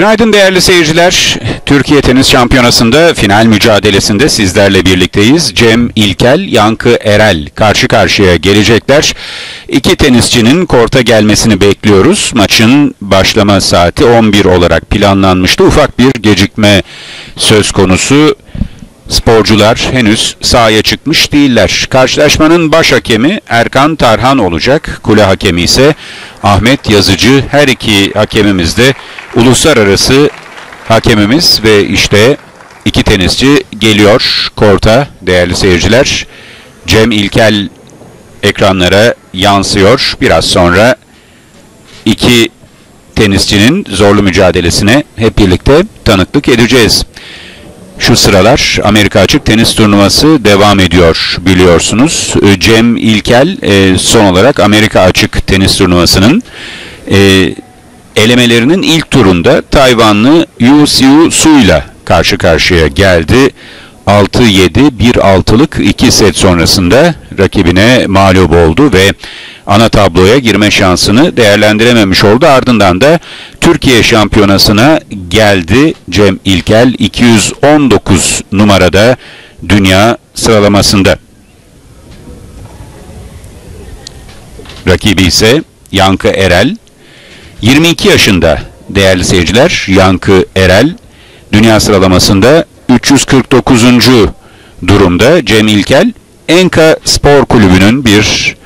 Günaydın değerli seyirciler. Türkiye Tenis Şampiyonası'nda final mücadelesinde sizlerle birlikteyiz. Cem İlkel, Yankı Erel karşı karşıya gelecekler. İki tenisçinin korta gelmesini bekliyoruz. Maçın başlama saati 11 olarak planlanmıştı. Ufak bir gecikme söz konusu. Sporcular henüz sahaya çıkmış değiller. Karşılaşmanın baş hakemi Erkan Tarhan olacak. Kule hakemi ise Ahmet Yazıcı. Her iki hakemimiz de uluslararası hakemimiz ve işte iki tenisçi geliyor korta değerli seyirciler. Cem İlkel ekranlara yansıyor. Biraz sonra iki tenisçinin zorlu mücadelesine hep birlikte tanıklık edeceğiz. Şu sıralar Amerika Açık Tenis Turnuvası devam ediyor biliyorsunuz. Ee, Cem İlkel e, son olarak Amerika Açık Tenis Turnuvası'nın e, elemelerinin ilk turunda Tayvanlı Yu Siu Su ile karşı karşıya geldi. 6-7, 1-6'lık 2 set sonrasında rakibine mağlup oldu ve ana tabloya girme şansını değerlendirememiş oldu. Ardından da Türkiye şampiyonasına geldi Cem İlkel 219 numarada dünya sıralamasında. Rakibi ise Yankı Erel. 22 yaşında değerli seyirciler Yankı Erel dünya sıralamasında 349. durumda Cem İlkel Enka Spor Kulübü'nün bir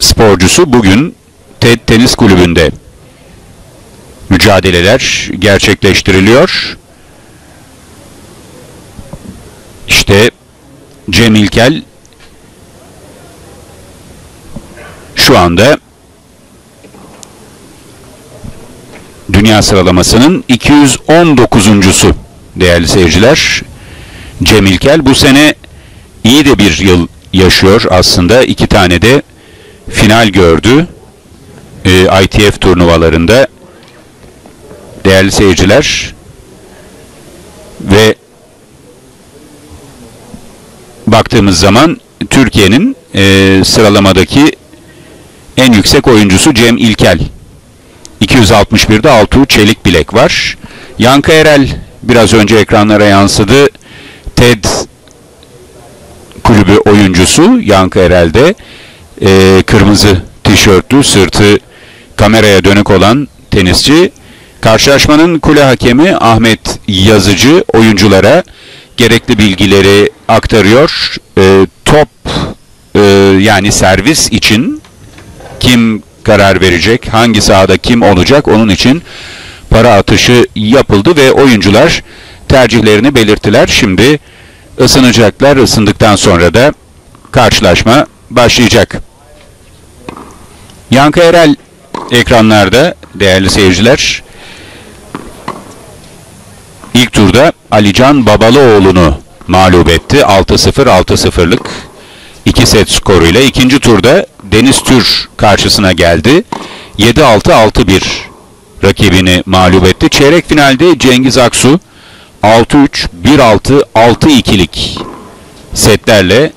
sporcusu bugün TED Tenis Kulübü'nde mücadeleler gerçekleştiriliyor. İşte Cem İlkel şu anda dünya sıralamasının 219.sü değerli seyirciler. Cem İlkel bu sene iyi de bir yıl yaşıyor aslında. iki tane de final gördü. E, ITF turnuvalarında değerli seyirciler ve baktığımız zaman Türkiye'nin e, sıralamadaki en yüksek oyuncusu Cem İlkel. 261'de Altuğ Çelik Bilek var. Yankı Erel biraz önce ekranlara yansıdı. TED kulübü oyuncusu Yankı Erel'de e, kırmızı tişörtlü sırtı kameraya dönük olan tenisçi. Karşılaşmanın kule hakemi Ahmet Yazıcı oyunculara gerekli bilgileri aktarıyor. E, top e, yani servis için kim karar verecek, hangi sahada kim olacak onun için para atışı yapıldı ve oyuncular tercihlerini belirttiler. Şimdi ısınacaklar. Isındıktan sonra da karşılaşma başlayacak. Yankı Erel ekranlarda değerli seyirciler. İlk turda Alican Babalıoğlu'nu mağlup etti. 6-0 6-0'lık 2 set skoruyla. İkinci turda Deniz Tür karşısına geldi. 7-6-6-1 rakibini mağlup etti. Çeyrek finalde Cengiz Aksu 6-3, 1-6, 6-2'lik setlerle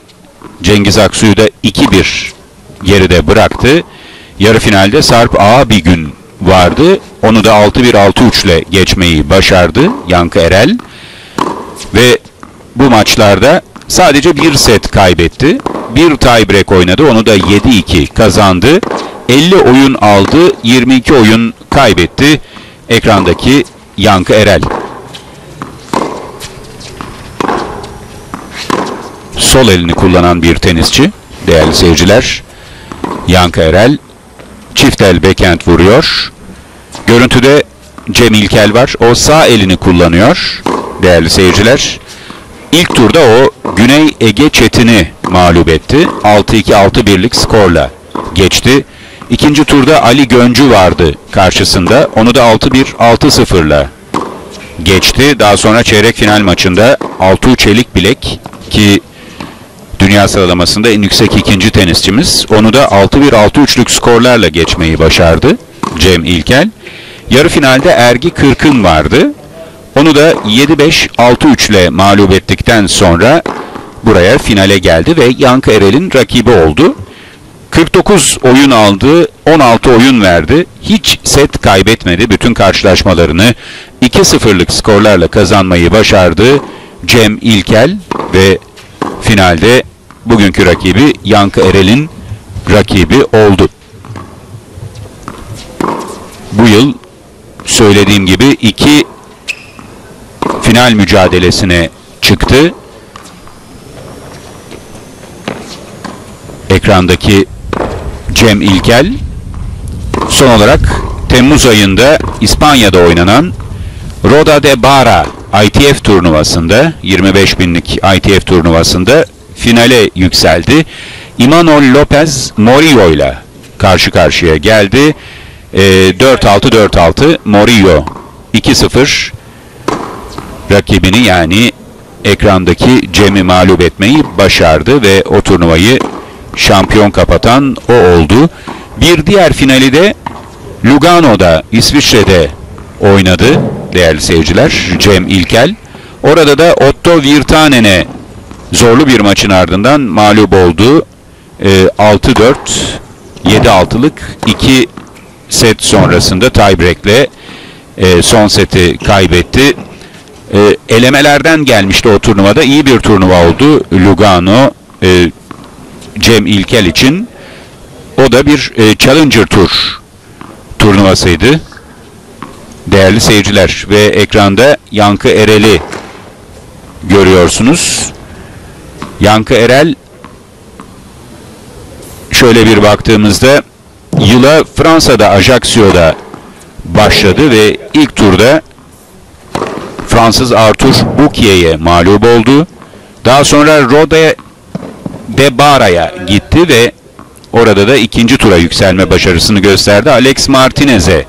Cengiz Aksu'yu da 2-1 geride bıraktı. Yarı finalde Sarp A bir gün vardı. Onu da 6-1, 6-3 ile geçmeyi başardı Yankı Erel. Ve bu maçlarda sadece bir set kaybetti. Bir tiebreak oynadı. Onu da 7-2 kazandı. 50 oyun aldı. 22 oyun kaybetti. Ekrandaki Yankı Erel. Sol elini kullanan bir tenisçi. Değerli seyirciler. Yankı Erel çift el backhand vuruyor. Görüntüde Cem İlkel var. O sağ elini kullanıyor. Değerli seyirciler. İlk turda o Güney Ege Çetin'i mağlup etti. 6-2-6-1'lik skorla geçti. İkinci turda Ali Göncü vardı karşısında. Onu da 6-1-6-0'la geçti. Daha sonra çeyrek final maçında Altuğ Çelik Bilek ki dünya sıralamasında en yüksek ikinci tenisçimiz. Onu da 6-1-6-3'lük skorlarla geçmeyi başardı Cem İlkel. Yarı finalde Ergi Kırkın vardı. Onu da 7-5-6-3 ile mağlup ettikten sonra buraya finale geldi ve Yankı Erel'in rakibi oldu. 49 oyun aldı, 16 oyun verdi. Hiç set kaybetmedi. Bütün karşılaşmalarını 2-0'lık skorlarla kazanmayı başardı. Cem İlkel ve finalde bugünkü rakibi Yankı Erel'in rakibi oldu. Bu yıl söylediğim gibi iki final mücadelesine çıktı. Ekrandaki Cem İlkel son olarak Temmuz ayında İspanya'da oynanan Roda de Bara ITF turnuvasında 25 binlik ITF turnuvasında finale yükseldi. Imanol Lopez Morillo ile karşı karşıya geldi. E, 4-6 4-6 Morillo 2-0 rakibini yani ekrandaki Cem'i mağlup etmeyi başardı ve o turnuvayı şampiyon kapatan o oldu. Bir diğer finali de Lugano'da İsviçre'de oynadı değerli seyirciler Cem İlkel. Orada da Otto Virtanen'e zorlu bir maçın ardından mağlup oldu. E, 6-4 7-6'lık 2 set sonrasında tiebreak'le e, son seti kaybetti. E, elemelerden gelmişti o turnuvada. iyi bir turnuva oldu Lugano e, Cem İlkel için. O da bir e, Challenger Tour turnuvasıydı. Değerli seyirciler ve ekranda Yankı Erel'i görüyorsunuz. Yankı Erel şöyle bir baktığımızda yıla Fransa'da Ajacsio'da başladı ve ilk turda Fransız Arthur Bouquier'e mağlup oldu. Daha sonra Rode de Bara'ya gitti ve orada da ikinci tura yükselme başarısını gösterdi. Alex Martinez'e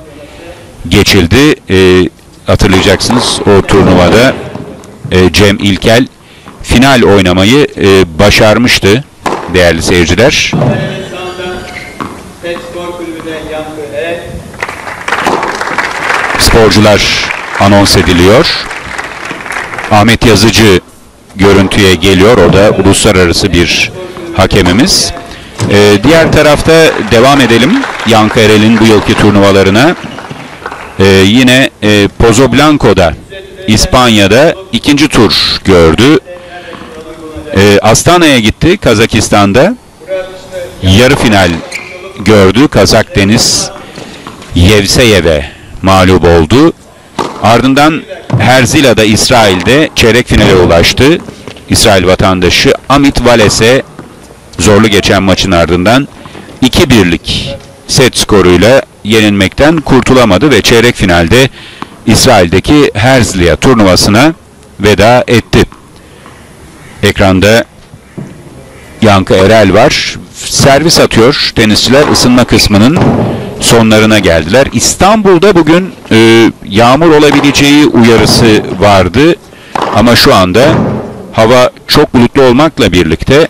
geçildi. E, hatırlayacaksınız o turnuvada e, Cem İlkel final oynamayı e, başarmıştı değerli seyirciler. Sporcular anons ediliyor. Ahmet Yazıcı görüntüye geliyor. O da uluslararası bir hakemimiz. Ee, diğer tarafta devam edelim. Yankı Erel'in bu yılki turnuvalarına. Ee, yine e, Pozoblanco'da İspanya'da ikinci tur gördü. Ee, Astana'ya gitti Kazakistan'da. Yarı final gördü. Kazak Deniz Yevseyev'e mağlup oldu. Ardından Herzila'da İsrail'de çeyrek finale ulaştı. İsrail vatandaşı Amit Vales'e zorlu geçen maçın ardından 2-1'lik set skoruyla yenilmekten kurtulamadı ve çeyrek finalde İsrail'deki Herzliya turnuvasına veda etti. Ekranda Yankı Erel var. Servis atıyor. Tenisçiler ısınma kısmının sonlarına geldiler. İstanbul'da bugün e, yağmur olabileceği uyarısı vardı. Ama şu anda hava çok bulutlu olmakla birlikte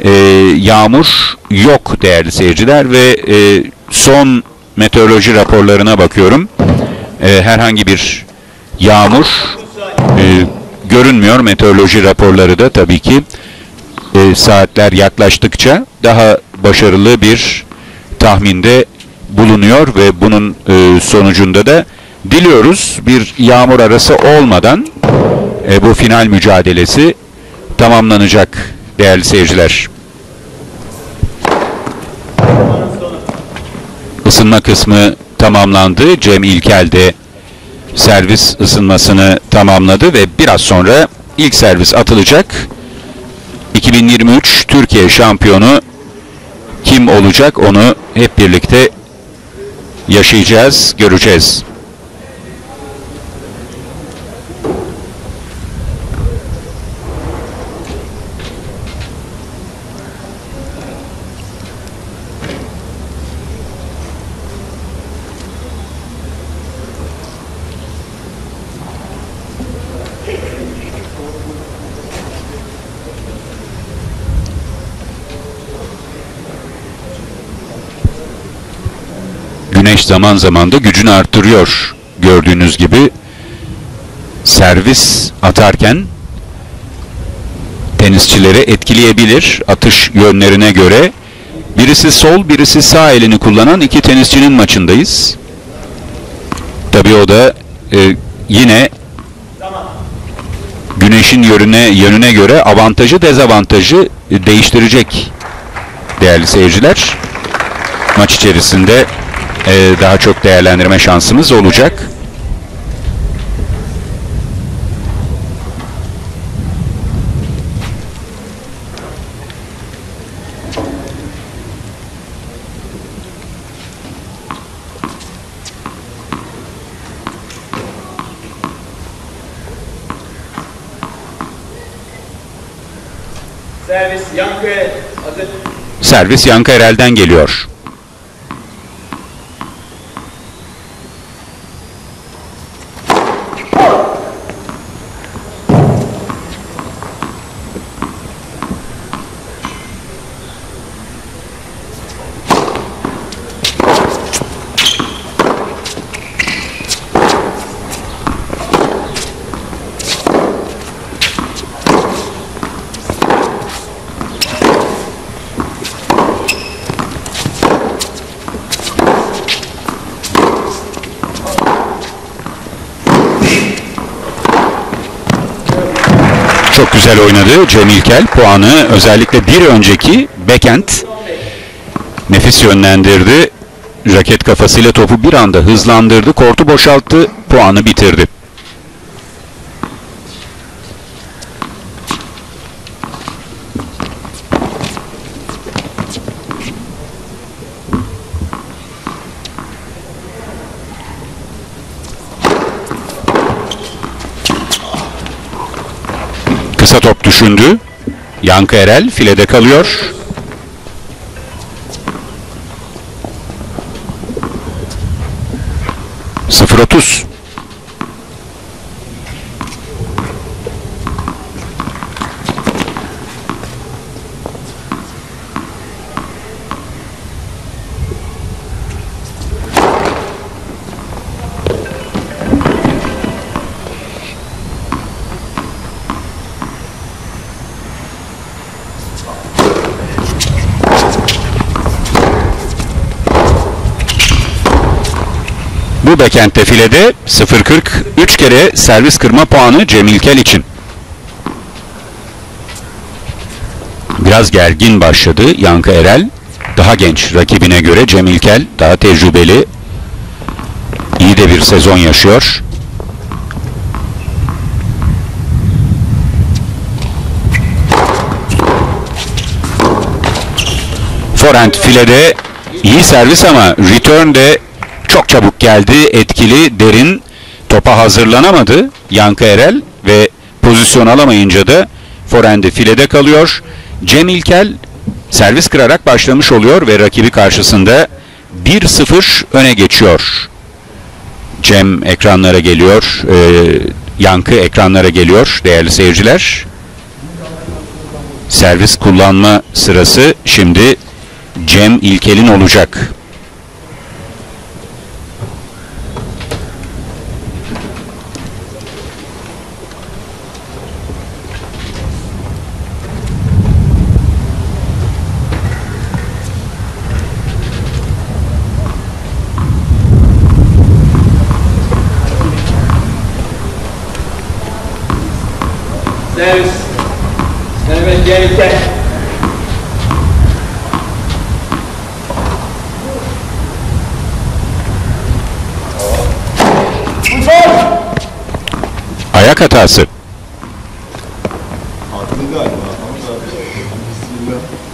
e, yağmur yok değerli seyirciler ve e, son meteoroloji raporlarına bakıyorum. E, herhangi bir yağmur e, görünmüyor. Meteoroloji raporları da tabii ki e, saatler yaklaştıkça daha başarılı bir tahminde bulunuyor ve bunun e, sonucunda da diliyoruz bir yağmur arası olmadan e, bu final mücadelesi tamamlanacak değerli seyirciler. Isınma kısmı tamamlandı. Cem İlkel de servis ısınmasını tamamladı ve biraz sonra ilk servis atılacak. 2023 Türkiye şampiyonu kim olacak onu hep birlikte yaşayacağız, göreceğiz. Güneş zaman zaman da gücünü arttırıyor. Gördüğünüz gibi servis atarken tenisçileri etkileyebilir atış yönlerine göre. Birisi sol, birisi sağ elini kullanan iki tenisçinin maçındayız. Tabii o da e, yine güneşin yönüne yönüne göre avantajı dezavantajı e, değiştirecek değerli seyirciler. Maç içerisinde e, daha çok değerlendirme şansımız olacak. Servis Yankı hazır. Servis Yankı Erel'den geliyor. Çok güzel oynadı Cem İlkel. Puanı özellikle bir önceki backhand nefis yönlendirdi. Raket kafasıyla topu bir anda hızlandırdı. Kortu boşalttı. Puanı bitirdi. Kısa top düşündü. Yankı Erel filede kalıyor. Sıfır otuz. Bu bekente filede 0.40 3 kere servis kırma puanı Cem İlkel için. Biraz gergin başladı Yankı Erel. Daha genç rakibine göre Cem İlkel daha tecrübeli. İyi de bir sezon yaşıyor. Forehand filede iyi servis ama return de çok çabuk geldi. Etkili, derin. Topa hazırlanamadı Yankı Erel ve pozisyon alamayınca da forehand'i filede kalıyor. Cem İlkel servis kırarak başlamış oluyor ve rakibi karşısında 1-0 öne geçiyor. Cem ekranlara geliyor. Ee, Yankı ekranlara geliyor değerli seyirciler. Servis kullanma sırası şimdi Cem İlkel'in olacak. Servis. Mehmet Yankı. Ayak hatası. Haklı galiba ama da Bismillah.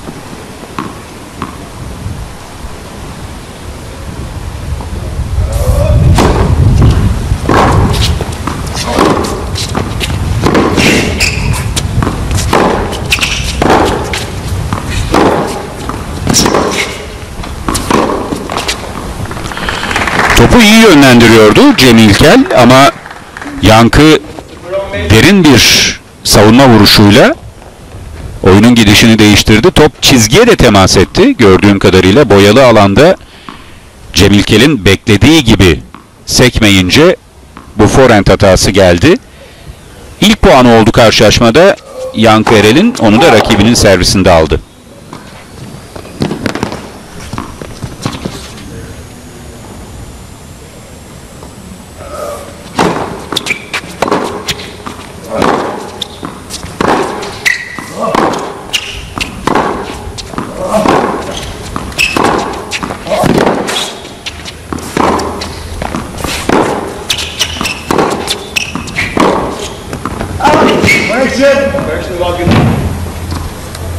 Topu iyi yönlendiriyordu Cem İlkel ama Yankı derin bir savunma vuruşuyla oyunun gidişini değiştirdi. Top çizgiye de temas etti. Gördüğüm kadarıyla boyalı alanda Cem İlkel'in beklediği gibi sekmeyince bu forehand hatası geldi. İlk puanı oldu karşılaşmada Yankı Erel'in onu da rakibinin servisinde aldı.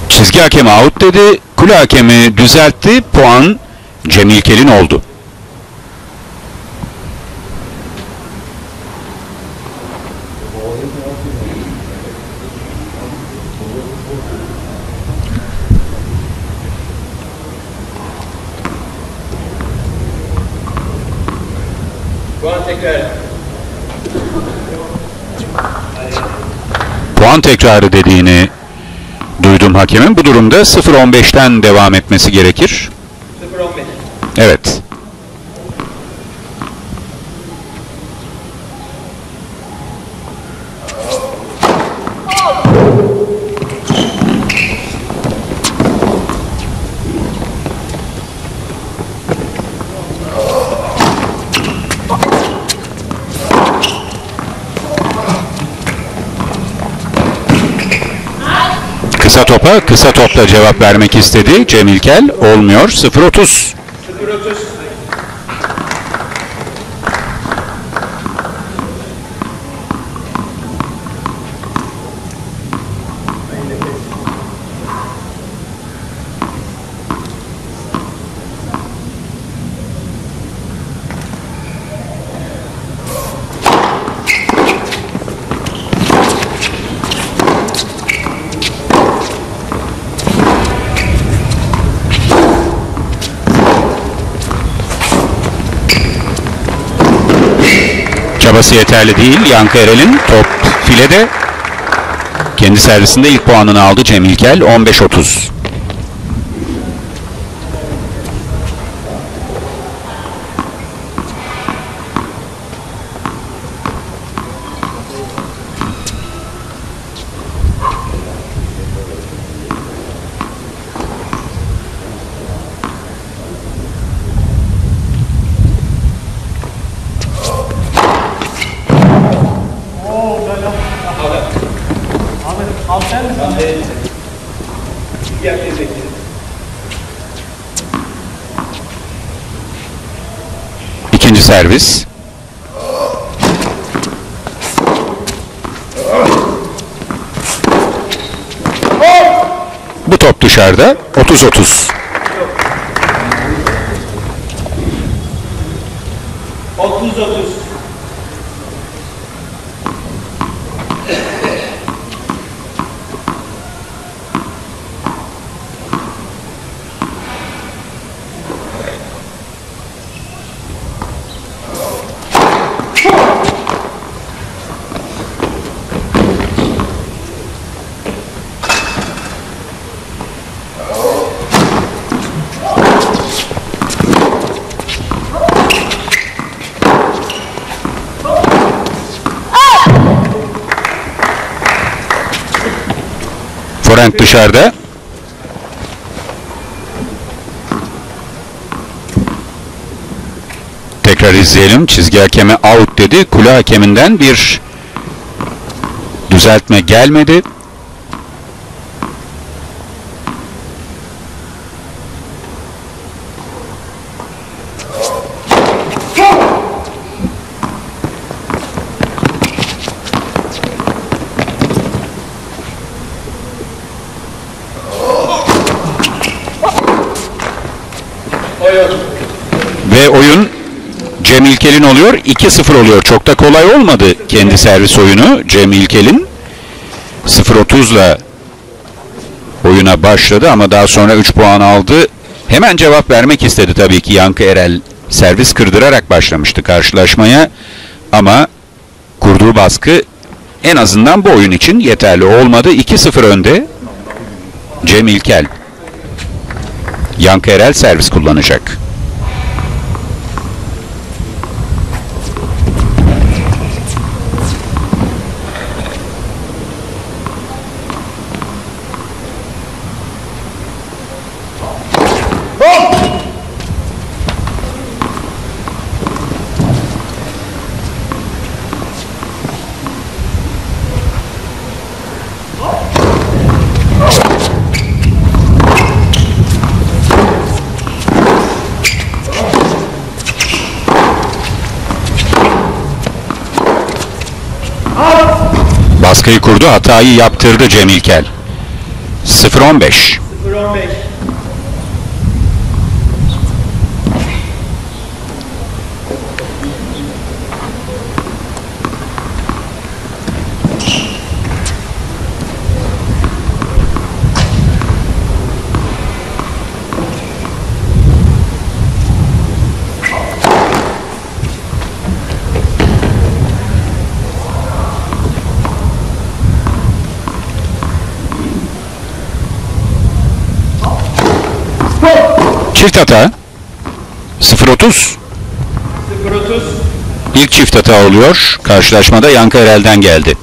Çizgi hakemi out dedi. Kule hakemi düzeltti. Puan Cem İlkel'in oldu. Puan tekrar. Puan tekrarı dediğini hakemin. Bu durumda 0-15'ten devam etmesi gerekir. 0-15. Evet. Kısa topla cevap vermek istedi Cem İlkel. Olmuyor. 0-30. 0-30. Çabası yeterli değil. Yankı Erel'in top filede. Kendi servisinde ilk puanını aldı Cem İlkel. 15-30. Servis. Bu top dışarıda. 30-30. 30-30. Dışarıda. Tekrar izleyelim. Çizgi hakemi out dedi. Kule hakeminden bir düzeltme gelmedi. Oyun. Ve oyun Cem İlkel'in oluyor. 2-0 oluyor. Çok da kolay olmadı kendi servis oyunu Cem İlkel'in. 0-30'la oyuna başladı ama daha sonra 3 puan aldı. Hemen cevap vermek istedi tabii ki Yankı Erel. Servis kırdırarak başlamıştı karşılaşmaya. Ama kurduğu baskı en azından bu oyun için yeterli olmadı. 2-0 önde Cem İlkel. Yankı Erel servis kullanacak. Baskıyı kurdu, hatayı yaptırdı Cem İlkel. 0-15. 0-15. Çift hata. 0-30. 0-30. İlk çift hata oluyor. Karşılaşmada Yankı Erel'den geldi.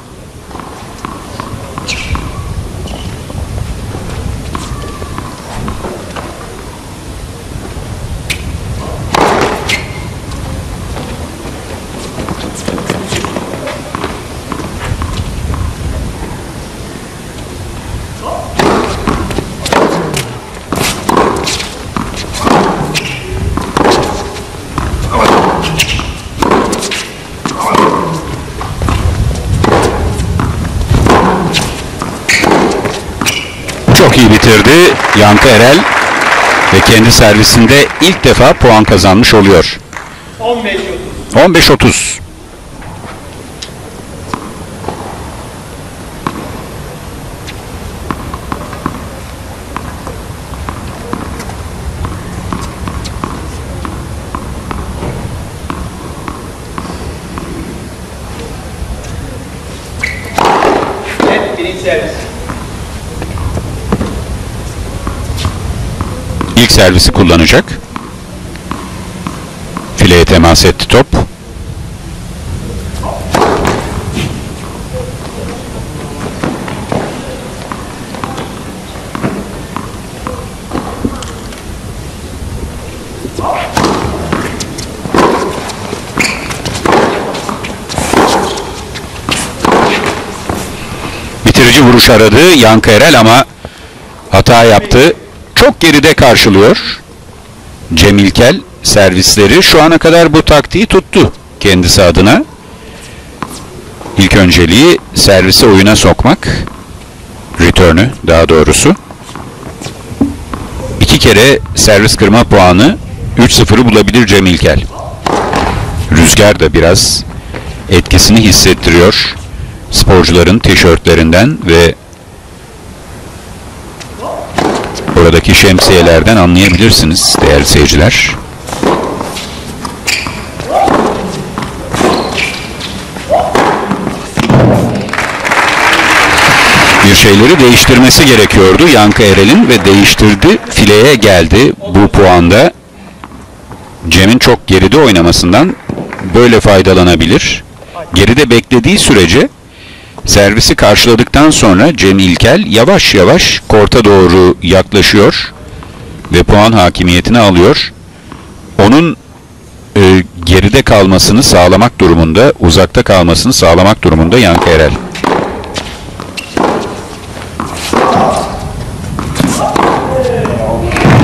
Çok iyi bitirdi Yankı Erel ve kendi servisinde ilk defa puan kazanmış oluyor. 15-30. 15-30. Net birinci servis. Servisi kullanacak. Fileye temas etti top. Bitirici vuruş aradı Yankı Erel ama hata yaptı. Geride karşılıyor. Cem İlkel servisleri şu ana kadar bu taktiği tuttu kendisi adına. İlk önceliği servisi oyuna sokmak. Return'ü daha doğrusu. İki kere servis kırma puanı 3-0'ı bulabilir Cem İlkel. Rüzgar da biraz etkisini hissettiriyor sporcuların tişörtlerinden ve oradaki şemsiyelerden anlayabilirsiniz değerli seyirciler. Bir şeyleri değiştirmesi gerekiyordu Yankı Erel'in ve değiştirdi. Fileye geldi bu puanda. Cem'in çok geride oynamasından böyle faydalanabilir. Geride beklediği sürece servisi karşıladıktan sonra Cem İlkel yavaş yavaş korta doğru yaklaşıyor ve puan hakimiyetini alıyor. Onun e, geride kalmasını sağlamak durumunda, uzakta kalmasını sağlamak durumunda Yankı Erel.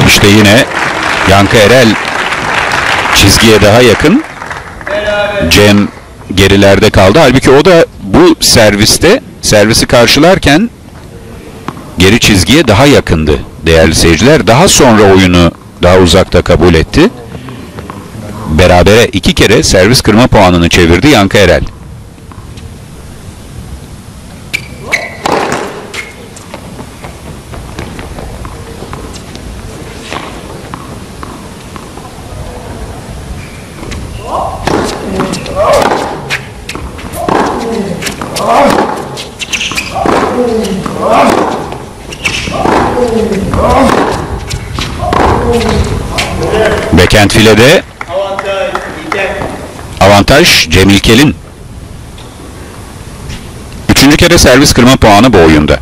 İşte yine Yankı Erel çizgiye daha yakın. Cem gerilerde kaldı. Halbuki o da bu serviste servisi karşılarken geri çizgiye daha yakındı değerli seyirciler. Daha sonra oyunu daha uzakta kabul etti. Berabere iki kere servis kırma puanını çevirdi Yankı Erel. Bekent filede Avantaj. İlker. avantaj Cem İlkel'in. Üçüncü kere servis kırma puanı bu oyunda.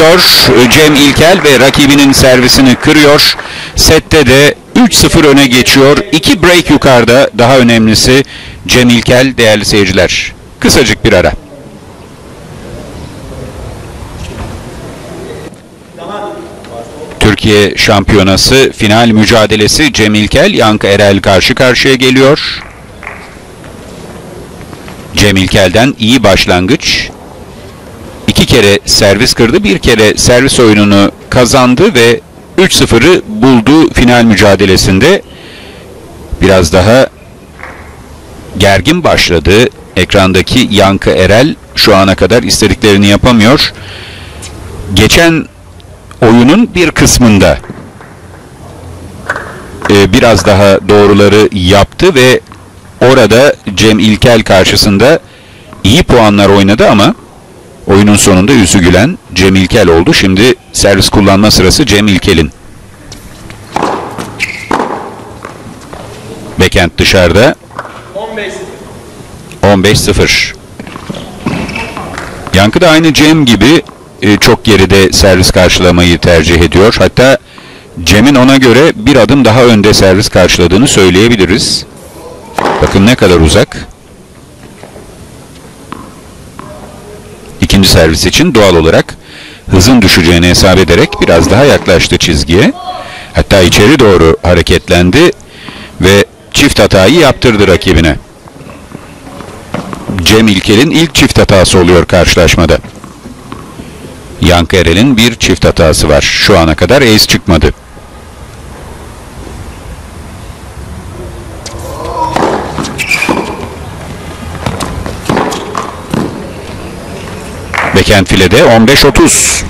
Puanı bitiriyor Cem İlkel ve rakibinin servisini kırıyor. Sette de 3-0 öne geçiyor. 2 break yukarıda. Daha önemlisi Cem İlkel değerli seyirciler. Kısacık bir ara. Türkiye Şampiyonası final mücadelesi Cem İlkel, Yankı Erel karşı karşıya geliyor. Cem İlkel'den iyi başlangıç. İki kere servis kırdı, bir kere servis oyununu kazandı ve 3-0'ı buldu final mücadelesinde. Biraz daha gergin başladı. Ekrandaki Yankı Erel şu ana kadar istediklerini yapamıyor. Geçen oyunun bir kısmında e, biraz daha doğruları yaptı ve orada Cem İlkel karşısında iyi puanlar oynadı ama oyunun sonunda yüzü gülen Cem İlkel oldu. Şimdi servis kullanma sırası Cem İlkel'in. Bekent dışarıda 15-0. 15-0. Yankı da aynı Cem gibi e, çok geride servis karşılamayı tercih ediyor. Hatta Cem'in ona göre bir adım daha önde servis karşıladığını söyleyebiliriz. Bakın ne kadar uzak. İkinci servis için doğal olarak hızın düşeceğini hesap ederek biraz daha yaklaştı çizgiye. Hatta içeri doğru hareketlendi ve çift hatayı yaptırdı rakibine. Cem İlkel'in ilk çift hatası oluyor karşılaşmada. Yankı Erel'in bir çift hatası var. Şu ana kadar ace çıkmadı. Backhand filede 15-30.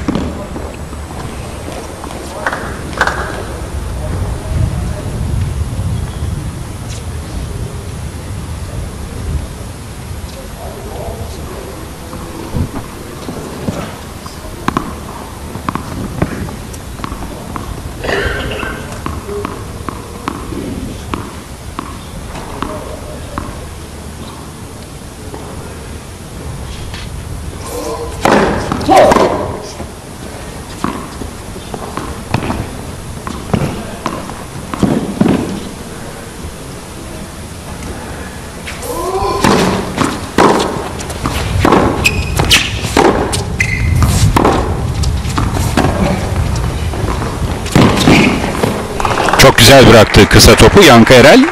Çok güzel bıraktı kısa topu Yankı Erel.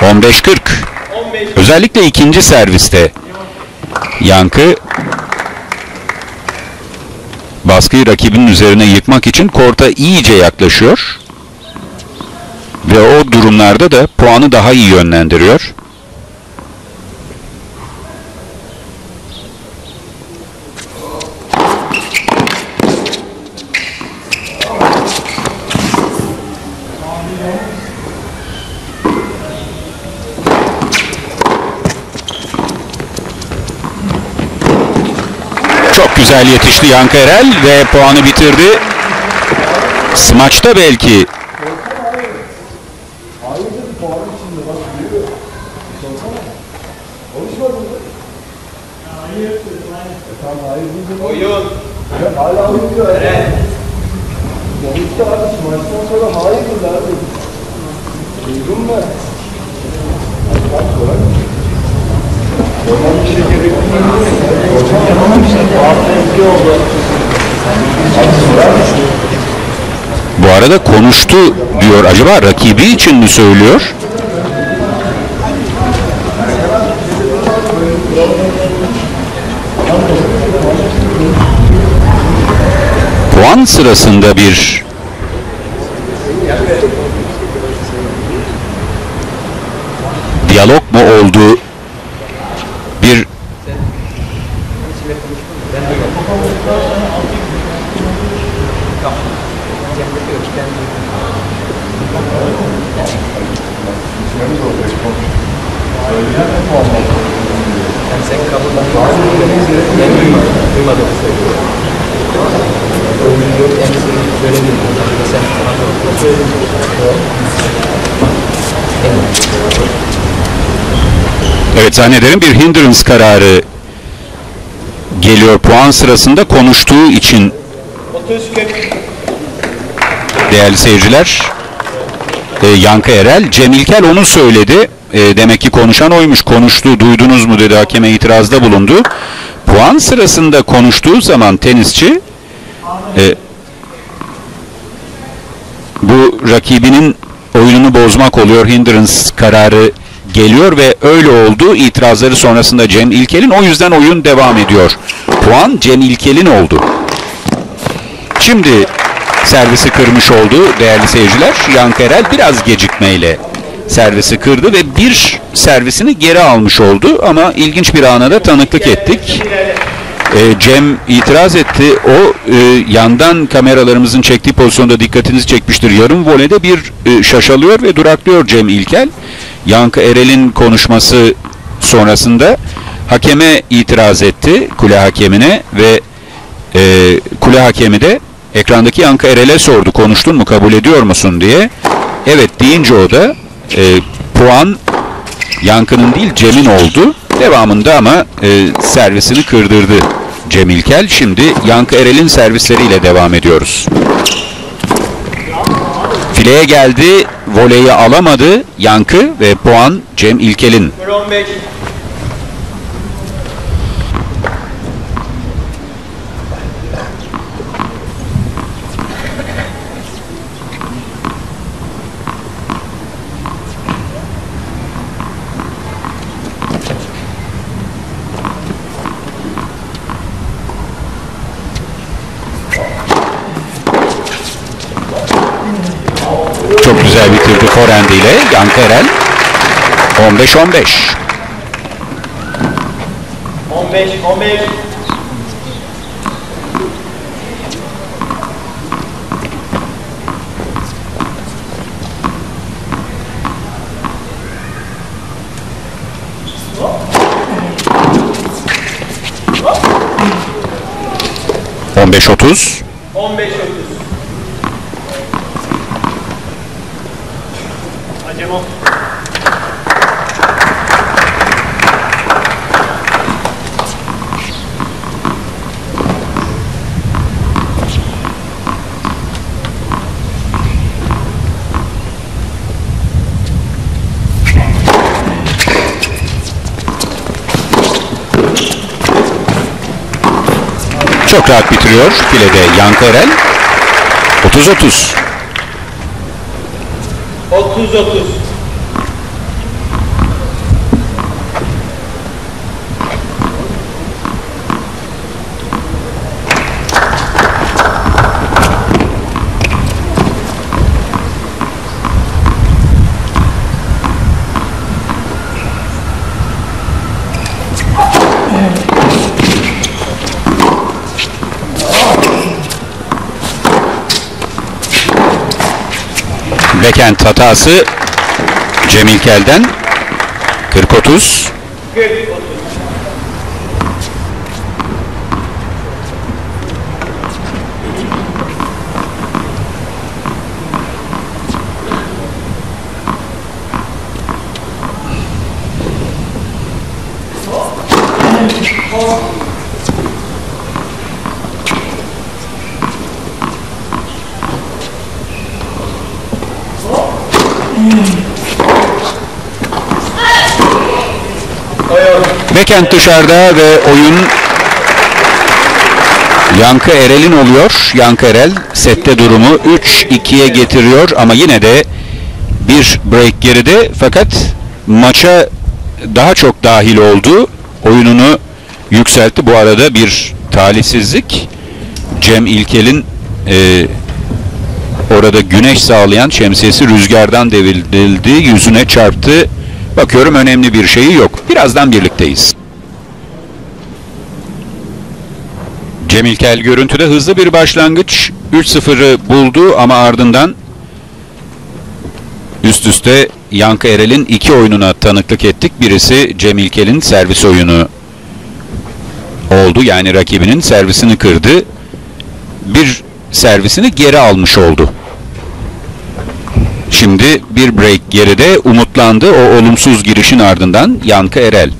15-40. 15 Özellikle ikinci serviste Yankı baskıyı rakibinin üzerine yıkmak için korta iyice yaklaşıyor. Ve o durumlarda da puanı daha iyi yönlendiriyor. Güzel yetişti Yankı Erel ve puanı bitirdi. Smaçta belki oyun. Hala uyuyor. Evet. Sonuçta abi maçtan sonra hayır mı abi? Duydun mu? Bak sonra. Oradan bir şey gerekli Hocam yapamamışlar. Hafta iki oldu. Hadi sorar mısın? bu arada konuştu diyor. Acaba rakibi için mi söylüyor? Puan sırasında bir diyalog mu oldu? Bir sen kabul Ben duymadım. Duymadım söylüyorum. Yok en söyledim. Sen Evet zannederim bir hindrance kararı geliyor puan sırasında konuştuğu için 30 40. değerli seyirciler. e, Yankı Erel. Cem İlkel onu söyledi. E, demek ki konuşan oymuş. Konuştu, duydunuz mu dedi hakeme itirazda bulundu. Puan sırasında konuştuğu zaman tenisçi e, bu rakibinin oyununu bozmak oluyor. Hindrance kararı geliyor ve öyle oldu. İtirazları sonrasında Cem İlkel'in o yüzden oyun devam ediyor. Puan Cem İlkel'in oldu. Şimdi servisi kırmış oldu değerli seyirciler. Yankı Erel biraz gecikmeyle servisi kırdı ve bir servisini geri almış oldu ama ilginç bir ana da tanıklık ettik. E, Cem itiraz etti. O e, yandan kameralarımızın çektiği pozisyonda dikkatinizi çekmiştir. Yarım volede bir e, şaşalıyor ve duraklıyor Cem İlkel. Yankı Erel'in konuşması sonrasında hakeme itiraz etti. Kule hakemine ve e, kule hakemi de ekrandaki Yankı Erel'e sordu. Konuştun mu kabul ediyor musun diye. Evet deyince o da e, puan Yankı'nın değil Cem'in oldu. Devamında ama e, servisini kırdırdı Cem İlkel. Şimdi Yankı Erel'in servisleriyle devam ediyoruz. Fileye geldi, voleyi alamadı Yankı ve puan Cem İlkel'in. 15. Çok güzel bitirdi ile Yankı Erel. 15-15. 15. 15. Çok rahat bitiriyor filede Yankı Erel. 30-30. 30. 30. Backhand hatası Cem İlkel'den. 40-30. 40. 30. Oyun. Backhand dışarıda ve oyun Yankı Erel'in oluyor. Yankı Erel sette durumu 3-2'ye getiriyor ama yine de bir break geride fakat maça daha çok dahil oldu. Oyununu yükseltti. Bu arada bir talihsizlik. Cem İlkel'in e, orada güneş sağlayan şemsiyesi rüzgardan devrildi. Yüzüne çarptı. Bakıyorum önemli bir şeyi yok. Birazdan birlikteyiz. Cem İlkel görüntüde hızlı bir başlangıç. 3-0'ı buldu ama ardından üst üste Yankı Erel'in iki oyununa tanıklık ettik. Birisi Cem İlkel'in servis oyunu oldu. Yani rakibinin servisini kırdı. Bir servisini geri almış oldu. Şimdi bir break geride umutlandı o olumsuz girişin ardından Yankı Erel.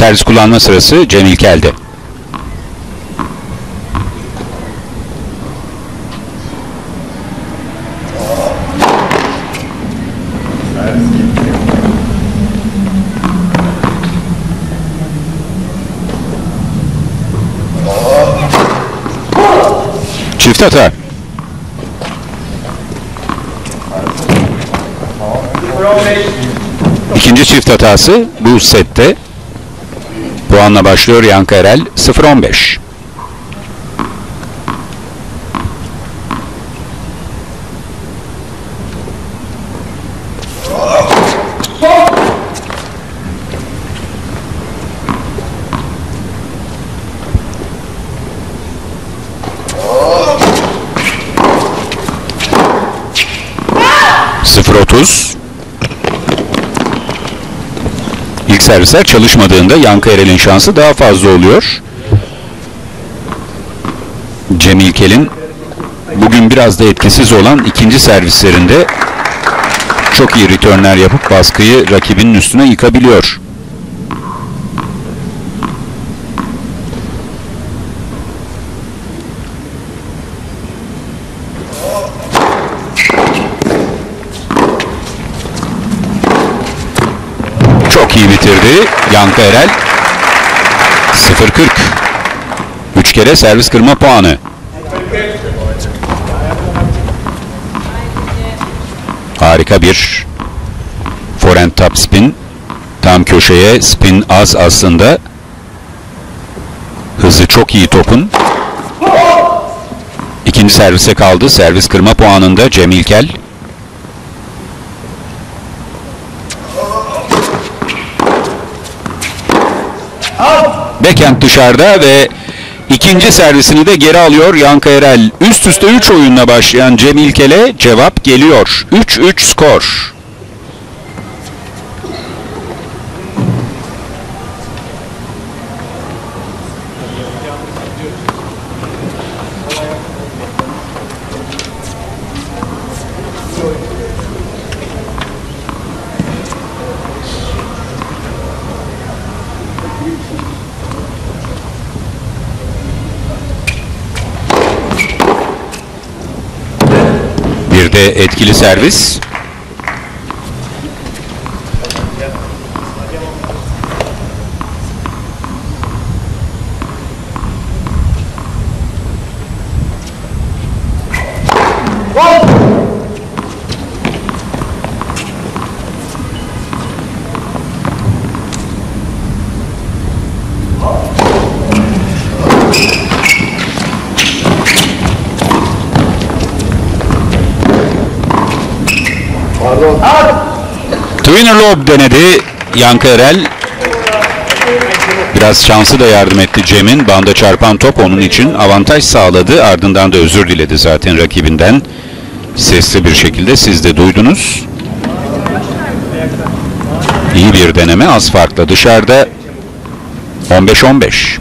Servis kullanma sırası Cem İlkel'de. Çift hata. 0-15. İkinci çift hatası bu sette. Puanla başlıyor Yankı Erel 0-15. Sıfır otuz. İlk servisler çalışmadığında Yankı Erel'in şansı daha fazla oluyor. Cem İlkel'in bugün biraz da etkisiz olan ikinci servislerinde çok iyi returnler yapıp baskıyı rakibinin üstüne yıkabiliyor. Çok iyi bitirdi Yankı Erel. 0-40. 3 kere servis kırma puanı. Harika bir forehand top spin. Tam köşeye spin az aslında. Hızı çok iyi topun. İkinci servise kaldı. Servis kırma puanında Cem İlkel. Backhand dışarıda ve ikinci servisini de geri alıyor Yankı Erel. Üst üste 3 oyunla başlayan Cem İlkel'e cevap geliyor. 3-3 skor. Bir de etkili servis. Twinner lob denedi Yankı Erel. Biraz şansı da yardım etti Cem'in. Banda çarpan top onun için avantaj sağladı. Ardından da özür diledi zaten rakibinden. Sesli bir şekilde siz de duydunuz. İyi bir deneme az farkla dışarıda 15-15.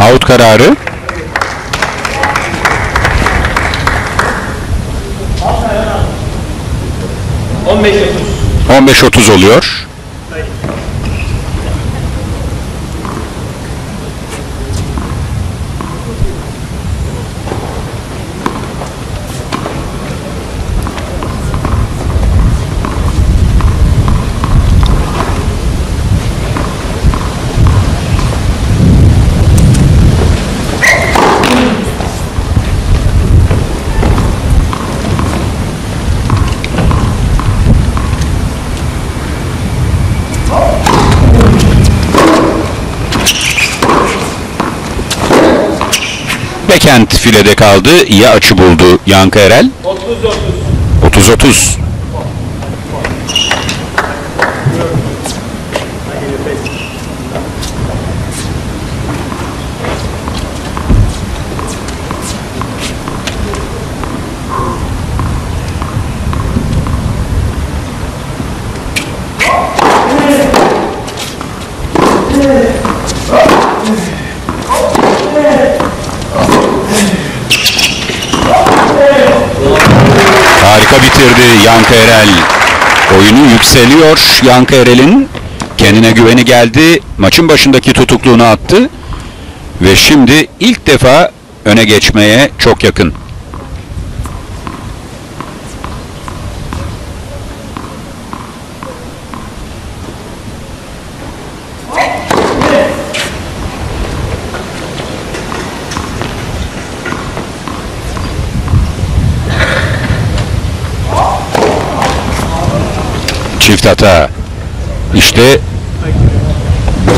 Out kararı. Beş otuz. 15-30 oluyor. Bekent filede kaldı. İyi açı buldu Yankı Erel. Otuz otuz. 30-30. Harika bitirdi Yankı Erel. Oyunu yükseliyor Yankı Erel'in. Kendine güveni geldi. Maçın başındaki tutukluğunu attı. Ve şimdi ilk defa öne geçmeye çok yakın. Çift hata. İşte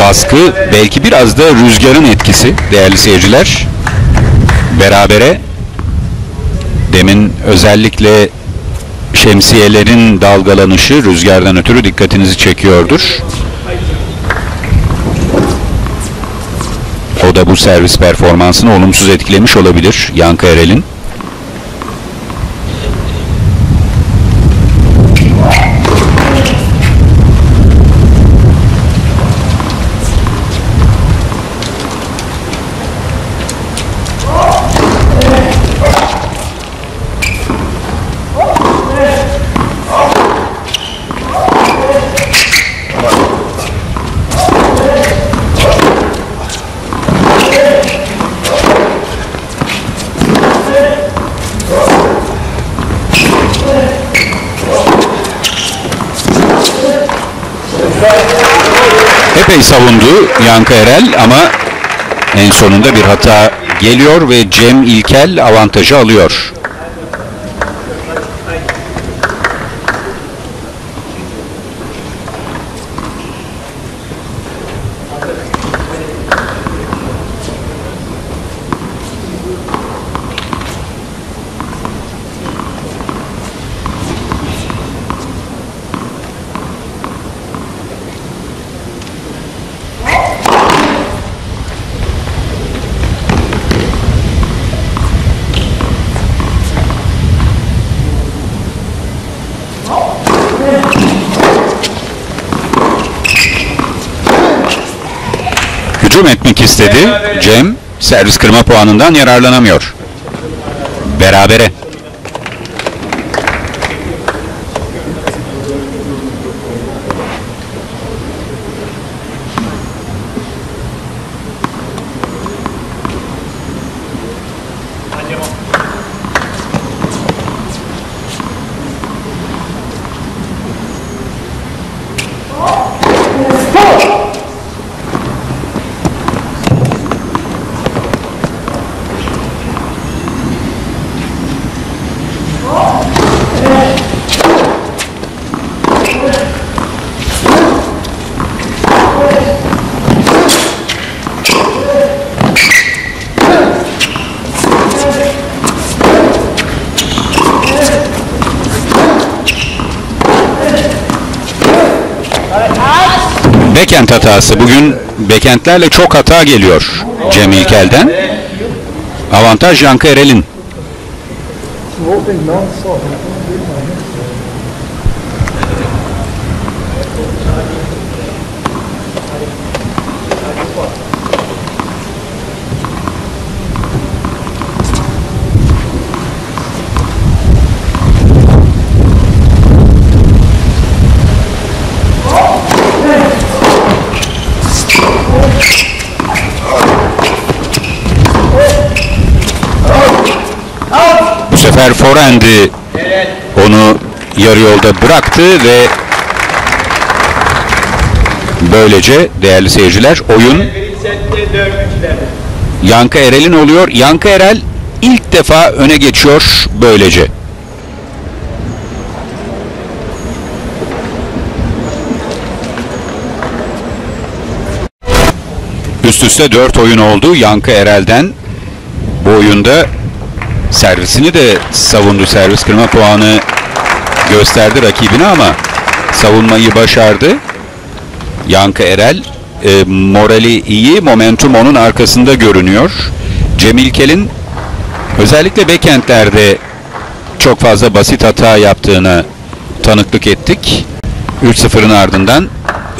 baskı belki biraz da rüzgarın etkisi değerli seyirciler. Berabere demin özellikle şemsiyelerin dalgalanışı rüzgardan ötürü dikkatinizi çekiyordur. O da bu servis performansını olumsuz etkilemiş olabilir Yankı Erel'in. Epey savundu Yankı Erel ama en sonunda bir hata geliyor ve Cem İlkel avantajı alıyor. Hücum etmek istedi. Cem servis kırma puanından yararlanamıyor. Berabere. Bekent hatası. Bugün bekentlerle çok hata geliyor Cem İlkel'den. Avantaj Yankı Erel'in. Forehand'i onu yarı yolda bıraktı ve böylece değerli seyirciler oyun Birinci sette 4 3'ler. Yankı Erel'in oluyor. Yankı Erel ilk defa öne geçiyor böylece. Üst üste 4 oyun oldu Yankı Erel'den. Bu oyunda servisini de savundu. Servis kırma puanı gösterdi rakibine ama savunmayı başardı. Yankı Erel e, morali iyi, momentum onun arkasında görünüyor. Cemil Kel'in özellikle backendlerde çok fazla basit hata yaptığını tanıklık ettik. 3-0'ın ardından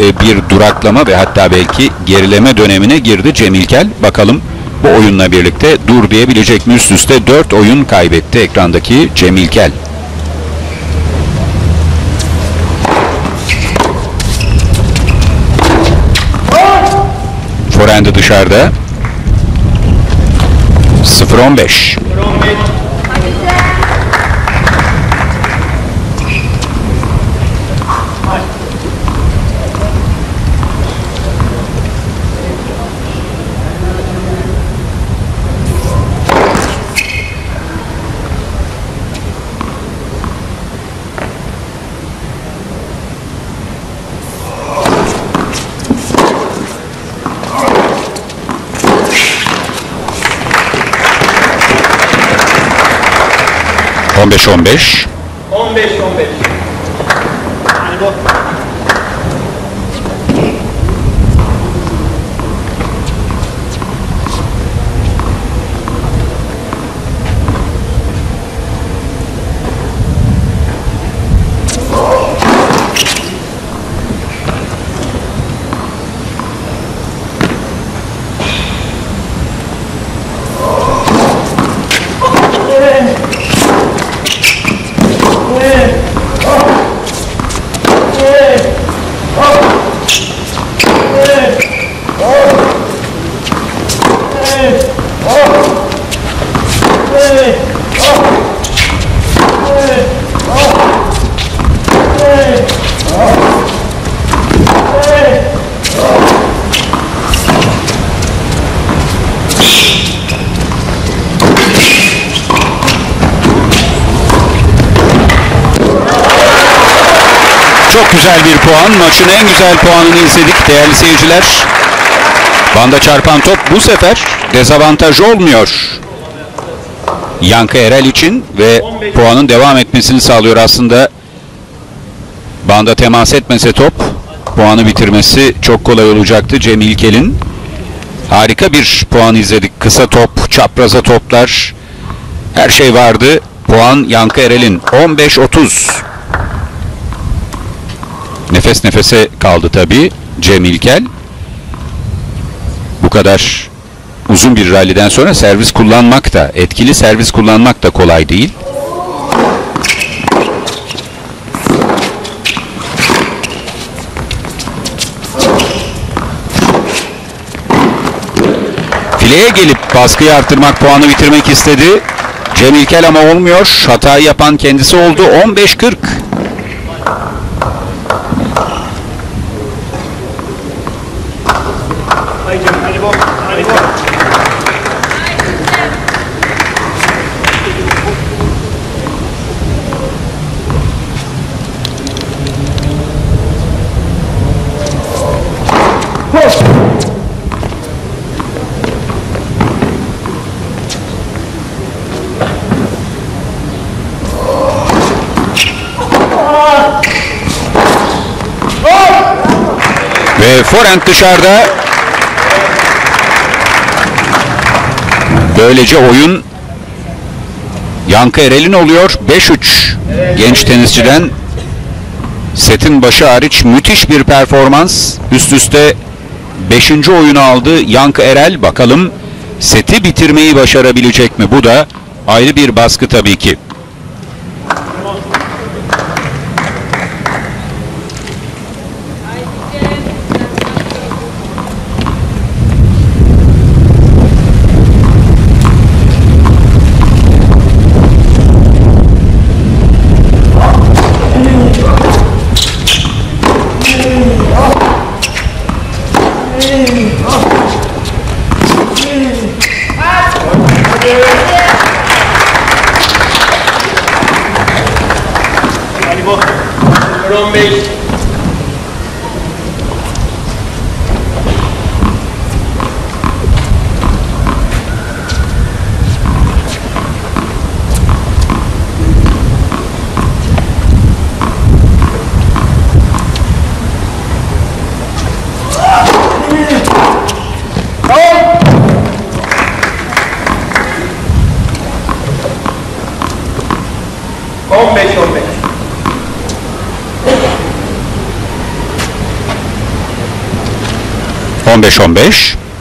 e, bir duraklama ve hatta belki gerileme dönemine girdi Cemil Kel. Bakalım bu oyunla birlikte dur diyebilecek mi üst üste 4 oyun kaybetti ekrandaki Cem İlkel. Forendi dışarıda. 0-15. 15. On beş on beş. 15 15. Hadi bu. Çok güzel bir puan. Maçın en güzel puanını izledik değerli seyirciler. Banda çarpan top bu sefer dezavantaj olmuyor. Yankı Erel için ve puanın devam etmesini sağlıyor aslında. Banda temas etmese top puanı bitirmesi çok kolay olacaktı Cem İlkel'in. Harika bir puan izledik. Kısa top, çapraza toplar. Her şey vardı. Puan Yankı Erel'in 15-30. Nefes nefese kaldı tabii Cem İlkel. Bu kadar uzun bir ralliden sonra servis kullanmak da, etkili servis kullanmak da kolay değil. Fileye gelip baskıyı arttırmak, puanı bitirmek istedi. Cem İlkel ama olmuyor. Hatayı yapan kendisi oldu. 15-40. Ve forehand dışarıda. Böylece oyun Yankı Erel'in oluyor. 5-3 genç tenisçiden setin başı hariç müthiş bir performans. Üst üste 5. oyunu aldı Yankı Erel. Bakalım seti bitirmeyi başarabilecek mi? Bu da ayrı bir baskı tabii ki. 315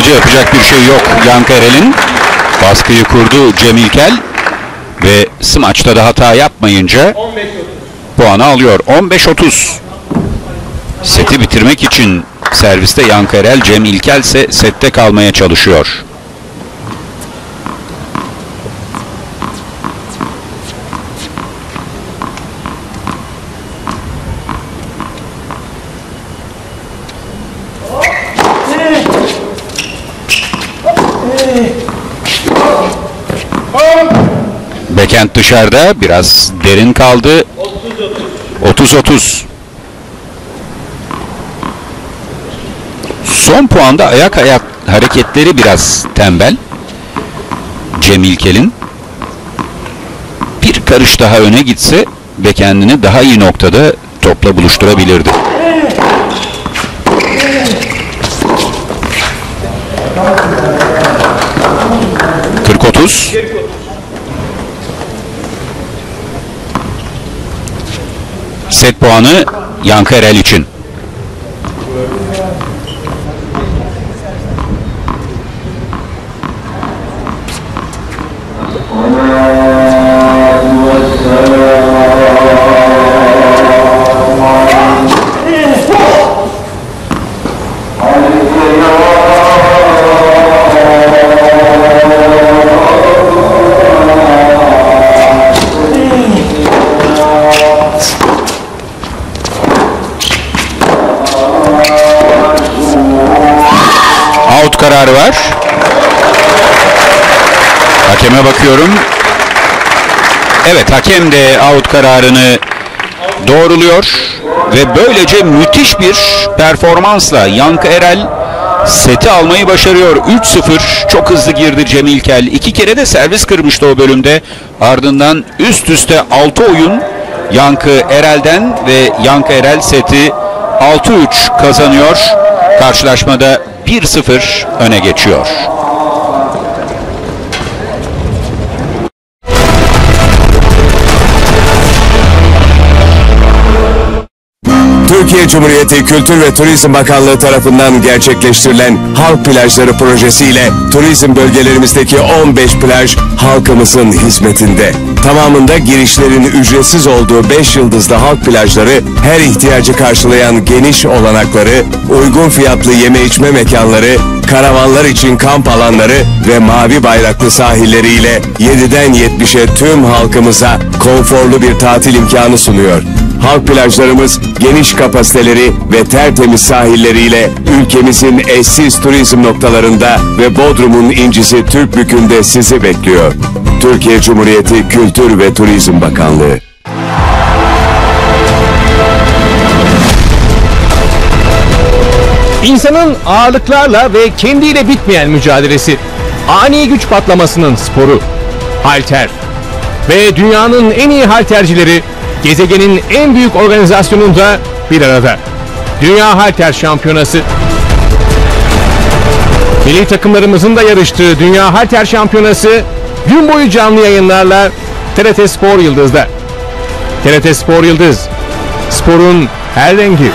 Sığınmacı yapacak bir şey yok Yankı Erel'in. Baskıyı kurdu Cem İlkel ve smaçta da hata yapmayınca puanı alıyor. 15-30. Seti bitirmek için serviste Yankı Erel, Cem İlkel ise sette kalmaya çalışıyor. Bekent dışarıda biraz derin kaldı. 30-30. Son puanda ayak ayak hareketleri biraz tembel. Cem İlkel'in. Bir karış daha öne gitse ve kendini daha iyi noktada topla buluşturabilirdi. Kırk otuz. Set puanı Yankı Erel için. Hakem de out kararını doğruluyor ve böylece müthiş bir performansla Yankı Erel seti almayı başarıyor. 3-0 çok hızlı girdi Cem İlkel. İki kere de servis kırmıştı o bölümde. Ardından üst üste 6 oyun Yankı Erel'den ve Yankı Erel seti 6-3 kazanıyor. Karşılaşmada 1-0 öne geçiyor. Türkiye Cumhuriyeti Kültür ve Turizm Bakanlığı tarafından gerçekleştirilen Halk Plajları projesiyle turizm bölgelerimizdeki 15 plaj halkımızın hizmetinde. Tamamında girişlerin ücretsiz olduğu 5 yıldızlı halk plajları her ihtiyacı karşılayan geniş olanakları, uygun fiyatlı yeme içme mekanları, karavanlar için kamp alanları ve mavi bayraklı sahilleriyle 7'den 70'e tüm halkımıza konforlu bir tatil imkanı sunuyor. Halk plajlarımız geniş kapasiteleri ve tertemiz sahilleriyle ülkemizin eşsiz turizm noktalarında ve Bodrum'un incisi Türkbükü'nde sizi bekliyor. Türkiye Cumhuriyeti Kültür ve Turizm Bakanlığı. İnsanın ağırlıklarla ve kendiyle bitmeyen mücadelesi, ani güç patlamasının sporu, halter ve dünyanın en iyi haltercileri gezegenin en büyük organizasyonunda bir arada. Dünya Halter Şampiyonası. Milli takımlarımızın da yarıştığı Dünya Halter Şampiyonası gün boyu canlı yayınlarla TRT Spor Yıldız'da. TRT Spor Yıldız, sporun her rengi.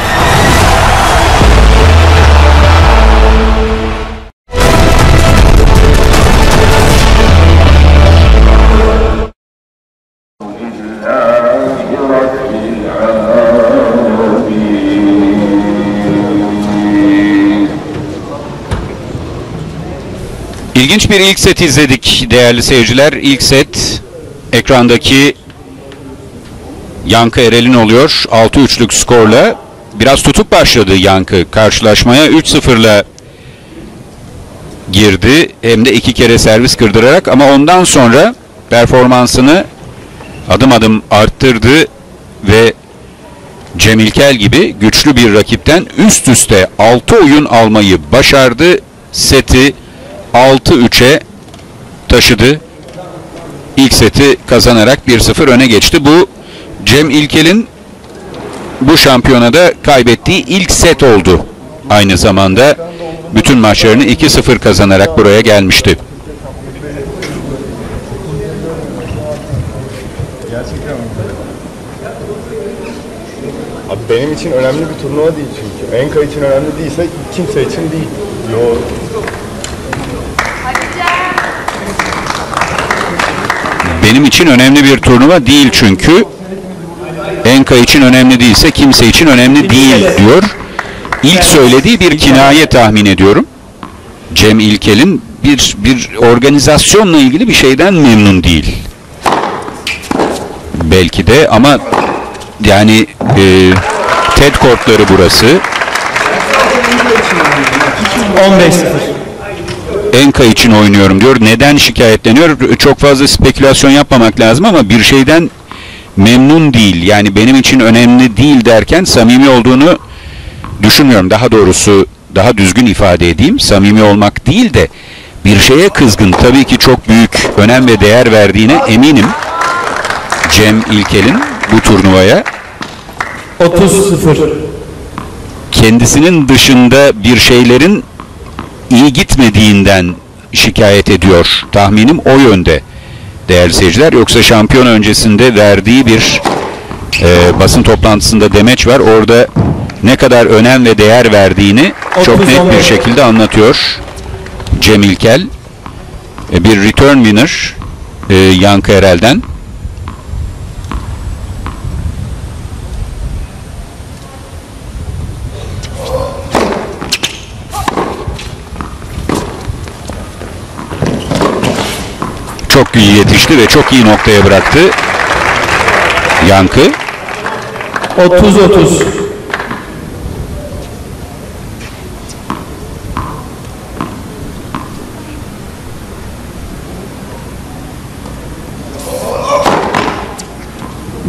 İlginç bir ilk set izledik değerli seyirciler. İlk set ekrandaki Yankı Erel'in oluyor. 6-3'lük skorla. Biraz tutuk başladı Yankı karşılaşmaya. 3-0'la girdi. Hem de iki kere servis kırdırarak ama ondan sonra performansını adım adım arttırdı ve Cem İlkel gibi güçlü bir rakipten üst üste 6 oyun almayı başardı. Seti 6-3'e taşıdı. İlk seti kazanarak 1-0 öne geçti. Bu Cem İlkel'in bu şampiyonada kaybettiği ilk set oldu. Aynı zamanda bütün maçlarını 2-0 kazanarak buraya gelmişti. Abi benim için önemli bir turnuva değil çünkü. Enka için önemli değilse kimse için değil. Yo. Benim için önemli bir turnuva değil çünkü. Enka için önemli değilse kimse için önemli değil diyor. İlk söylediği bir kinaye tahmin ediyorum. Cem İlkel'in bir bir organizasyonla ilgili bir şeyden memnun değil. Belki de ama yani e, TED kortları burası. 15-0. Enka için oynuyorum diyor. Neden şikayetleniyor? Çok fazla spekülasyon yapmamak lazım ama bir şeyden memnun değil. Yani benim için önemli değil derken samimi olduğunu düşünmüyorum. Daha doğrusu daha düzgün ifade edeyim. Samimi olmak değil de bir şeye kızgın. Tabii ki çok büyük önem ve değer verdiğine eminim. Cem İlkel'in bu turnuvaya 30-0. kendisinin dışında bir şeylerin iyi gitmediğinden şikayet ediyor. Tahminim o yönde değerli seyirciler. Yoksa şampiyon öncesinde verdiği bir e, basın toplantısında demeç var. Orada ne kadar önem ve değer verdiğini çok net bir şekilde anlatıyor. Cem İlkel. E, bir return winner e, Yankı Erel'den. Çok iyi yetişti ve çok iyi noktaya bıraktı. Yankı. 30-30.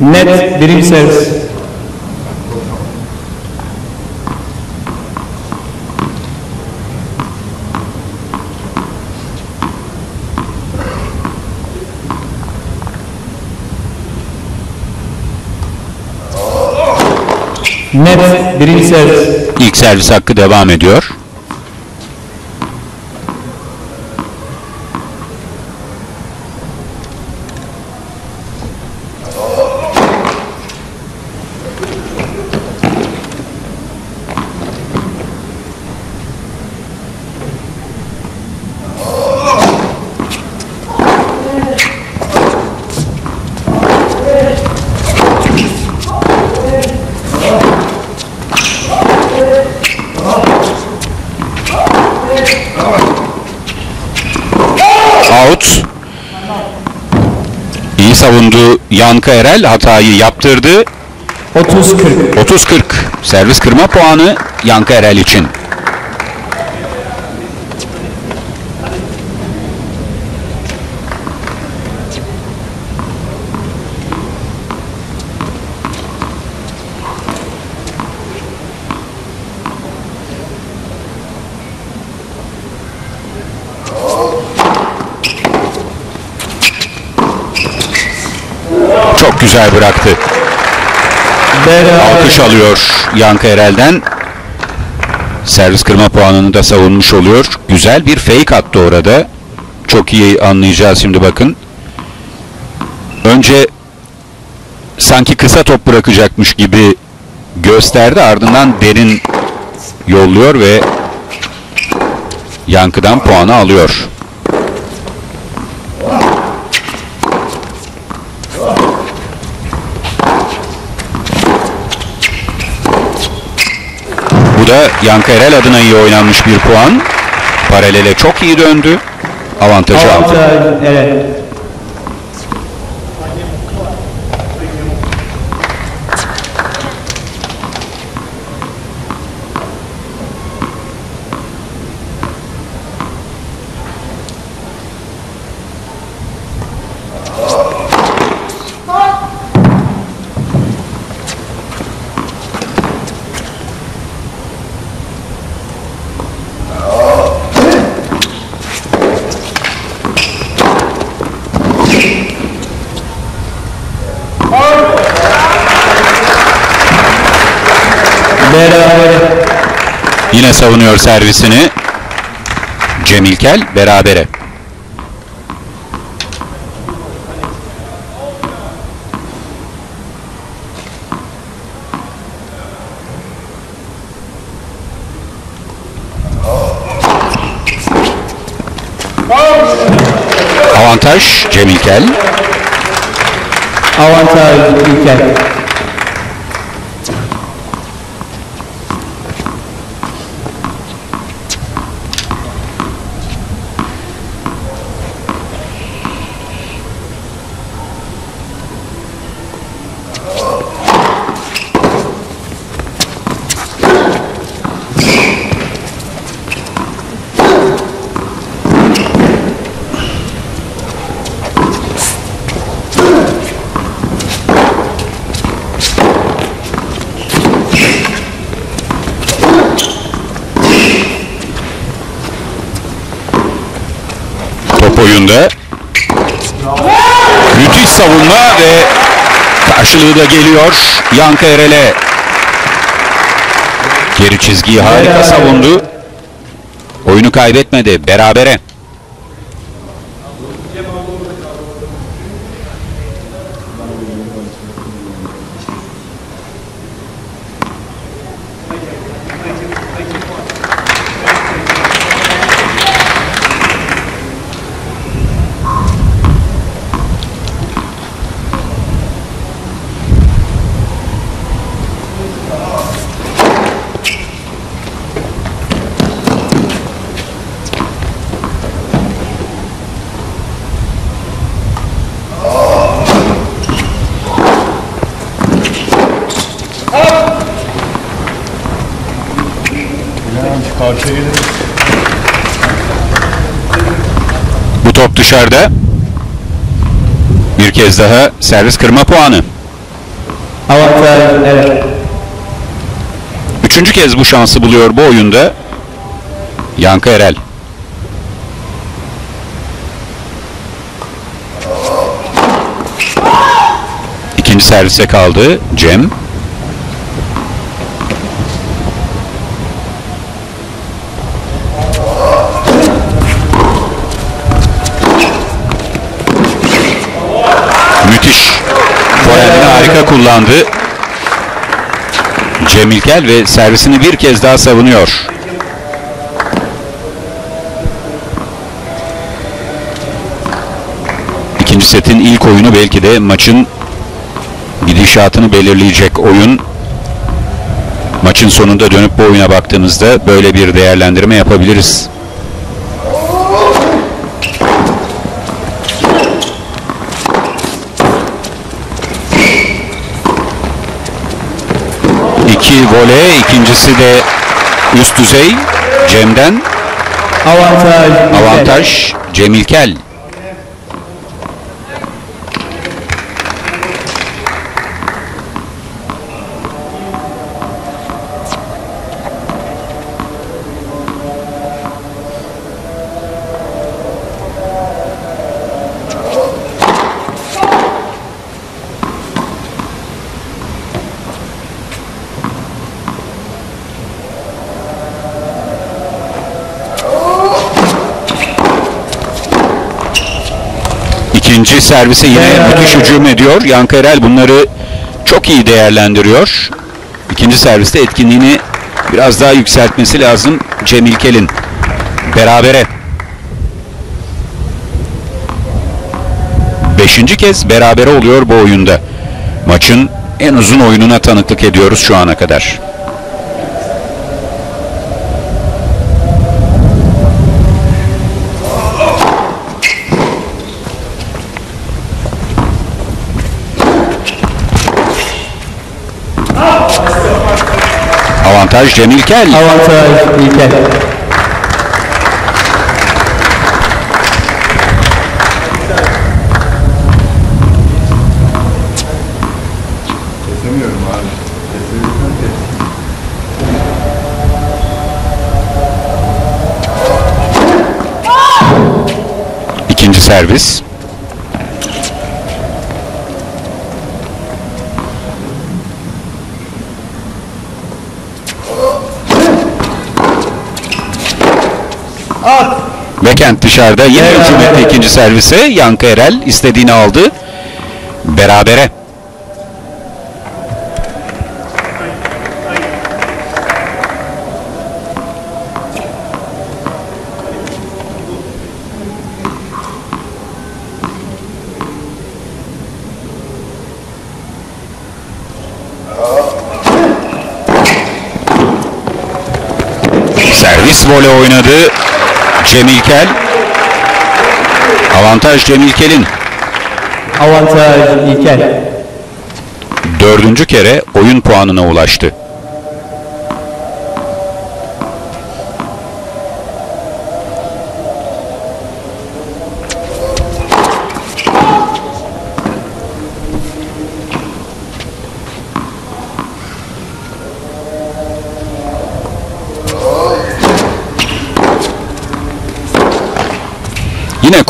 Net birim servis. Servis. İlk servis hakkı devam ediyor. Out. İyi savundu Yankı Erel. Hatayı yaptırdı. 30-40. 30-40. Servis kırma puanı Yankı Erel için. Çok güzel bıraktı. Alkış alıyor Yankı Erel'den. Servis kırma puanını da savunmuş oluyor. Güzel bir fake attı orada. Çok iyi anlayacağız şimdi bakın. Önce sanki kısa top bırakacakmış gibi gösterdi. Ardından derin yolluyor ve Yankı'dan puanı alıyor. Bu da Yankı Erel adına iyi oynanmış bir puan. Paralele çok iyi döndü. Avantajı aldı. Evet. Beraber. Yine savunuyor servisini. Cem İlkel berabere. Avantaj Cem İlkel. Avantaj İlker. Top oyunda. Müthiş savunma ve karşılığı da geliyor. Yankı Erel'e. Geri çizgiyi harika savundu. Oyunu kaybetmedi. Berabere. Dışarıda. Bir kez daha servis kırma puanı. Avantaj Eren. Üçüncü kez bu şansı buluyor bu oyunda. Yankı Erel. İkinci servise kaldı Cem. Müthiş. Forehand'ini harika kullandı. Cem İlkel ve servisini bir kez daha savunuyor. İkinci setin ilk oyunu belki de maçın gidişatını belirleyecek oyun. Maçın sonunda dönüp bu oyuna baktığımızda böyle bir değerlendirme yapabiliriz. İki voley, ikincisi de üst düzey Cem'den. Avantaj. Avantaj Cem servise yine müthiş hücum ediyor. Yankı Erel bunları çok iyi değerlendiriyor. İkinci serviste etkinliğini biraz daha yükseltmesi lazım Cem İlkel'in. Berabere. Beşinci kez berabere oluyor bu oyunda. Maçın en uzun oyununa tanıklık ediyoruz şu ana kadar. Avantaj Cem İlkel. Avantaj İlker. İkinci servis. Kent dışarıda yine hükümetle ikinci servise Yankı Erel istediğini aldı. Berabere. Servis voley oynadı. Cem İlkel. Avantaj Cem İlkel'in. Avantaj İlker. Dördüncü kere oyun puanına ulaştı.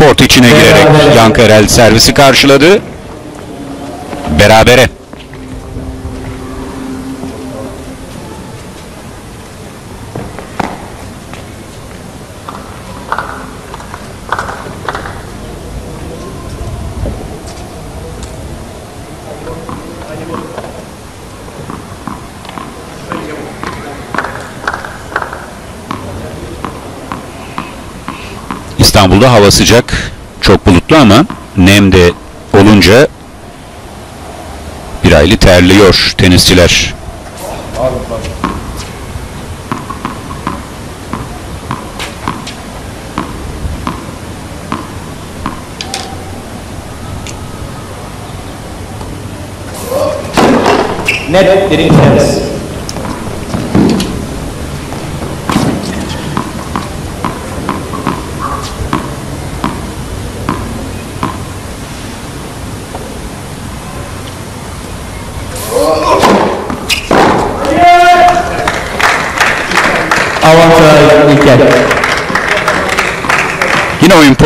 Kort içine girerek Yankı Erel servisi karşıladı. Berabere. İstanbul'da hava sıcak, bulutlu ama nem de olunca bir aylı terliyor tenisçiler. Net birinci servis.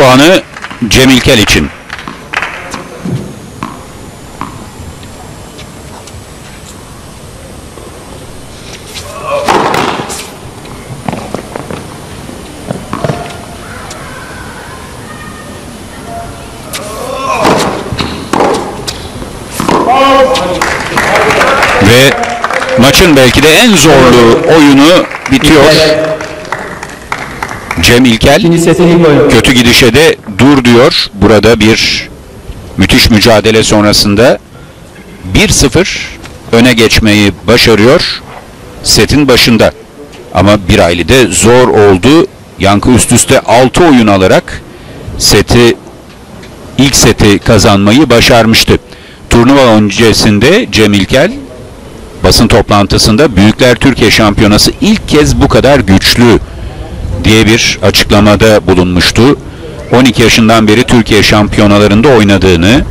Puanı Cem İlkel için. Ve maçın belki de en zorlu oyunu bitiyor. Cem İlkel kötü gidişe de dur diyor. Burada bir müthiş mücadele sonrasında 1-0 öne geçmeyi başarıyor setin başında. Ama bir aylı de zor oldu. Yankı üst üste 6 oyun alarak seti ilk seti kazanmayı başarmıştı. Turnuva öncesinde Cem İlkel basın toplantısında Büyükler Türkiye Şampiyonası ilk kez bu kadar güçlü diye bir açıklamada bulunmuştu. 12 yaşından beri Türkiye şampiyonalarında oynadığını,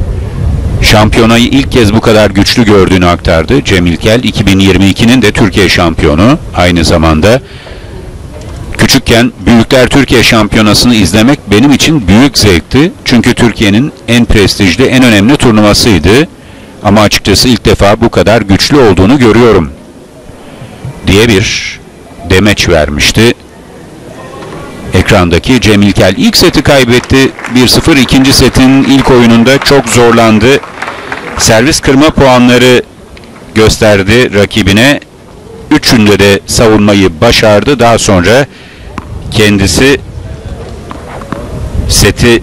şampiyonayı ilk kez bu kadar güçlü gördüğünü aktardı. Cem İlkel 2022'nin de Türkiye şampiyonu aynı zamanda. Küçükken Büyükler Türkiye Şampiyonası'nı izlemek benim için büyük zevkti. Çünkü Türkiye'nin en prestijli, en önemli turnuvasıydı. Ama açıkçası ilk defa bu kadar güçlü olduğunu görüyorum diye bir demeç vermişti. Ekrandaki Cem İlkel ilk seti kaybetti. 1-0 ikinci setin ilk oyununda çok zorlandı. Servis kırma puanları gösterdi rakibine. Üçünde de savunmayı başardı. Daha sonra kendisi seti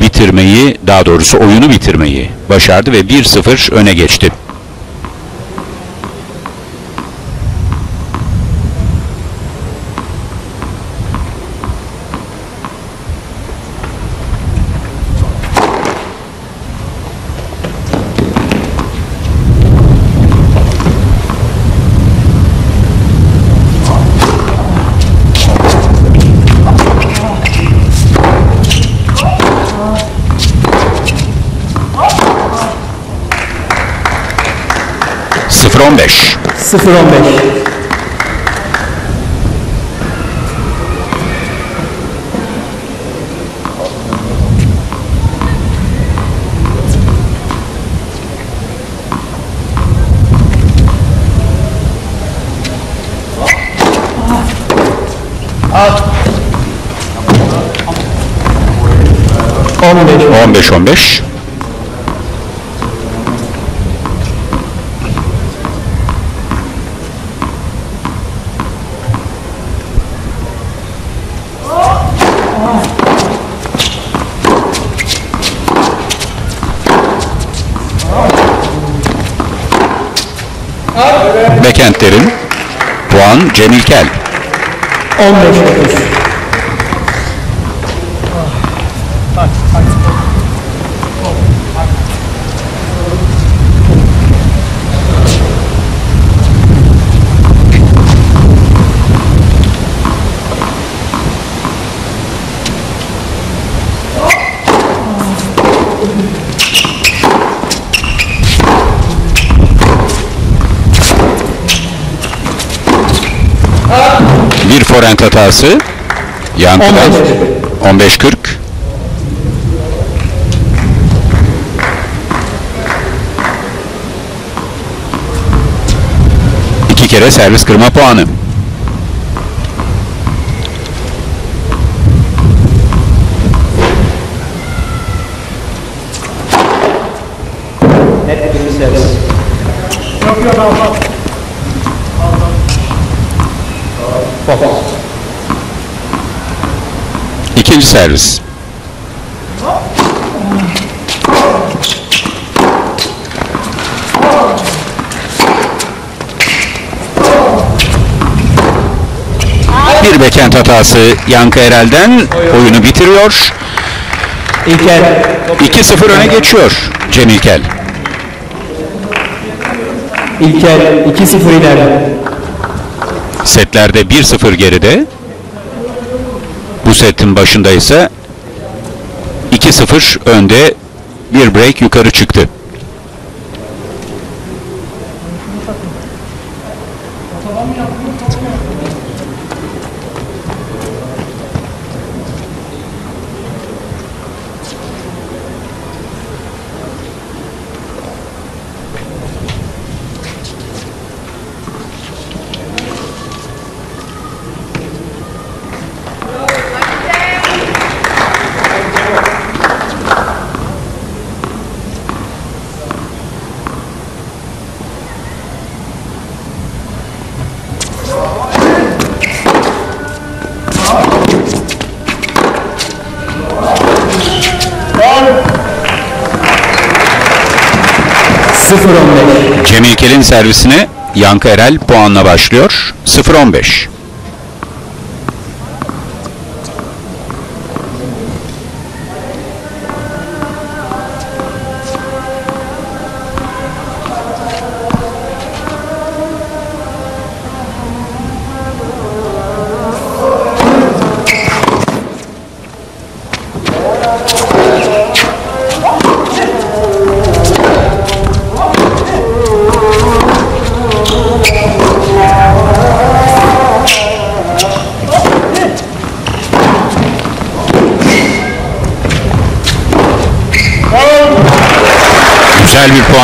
bitirmeyi, daha doğrusu oyunu bitirmeyi başardı ve 1-0 öne geçti. Sıfır 15. 0-15. On beş. 15-15. Bekentlerin puan Cem İlkel. 15-9. Bir forent hatası. Yankı'dan 15-40. İki kere servis kırma puanı. İkinci servis. Bir bekent hatası Yankı Erel'den oyunu bitiriyor. İlker. 2-0 öne geçiyor Cem İlkel. İlker 2-0 ileride. Setlerde 1-0 geride. Bu setin başında ise 2-0 önde bir break yukarı çıktı. Servisine Yankı Erel puanla başlıyor. 0-15.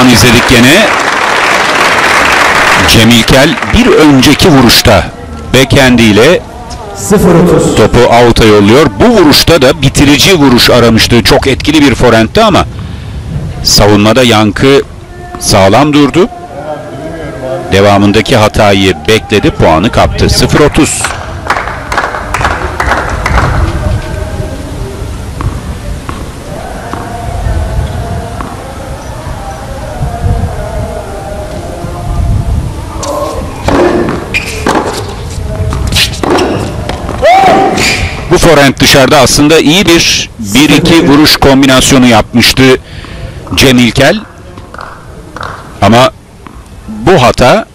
Puan izledik gene. Cem İlkel bir önceki vuruşta backhandiyle 0-30. topu out'a yolluyor. Bu vuruşta da bitirici vuruş aramıştı. Çok etkili bir forentti ama savunmada yankı sağlam durdu. Devamındaki hatayı bekledi, puanı kaptı. 0-30. Bu forend dışarıda aslında iyi bir 1-2 vuruş kombinasyonu yapmıştı Cem İlkel. Ama bu hata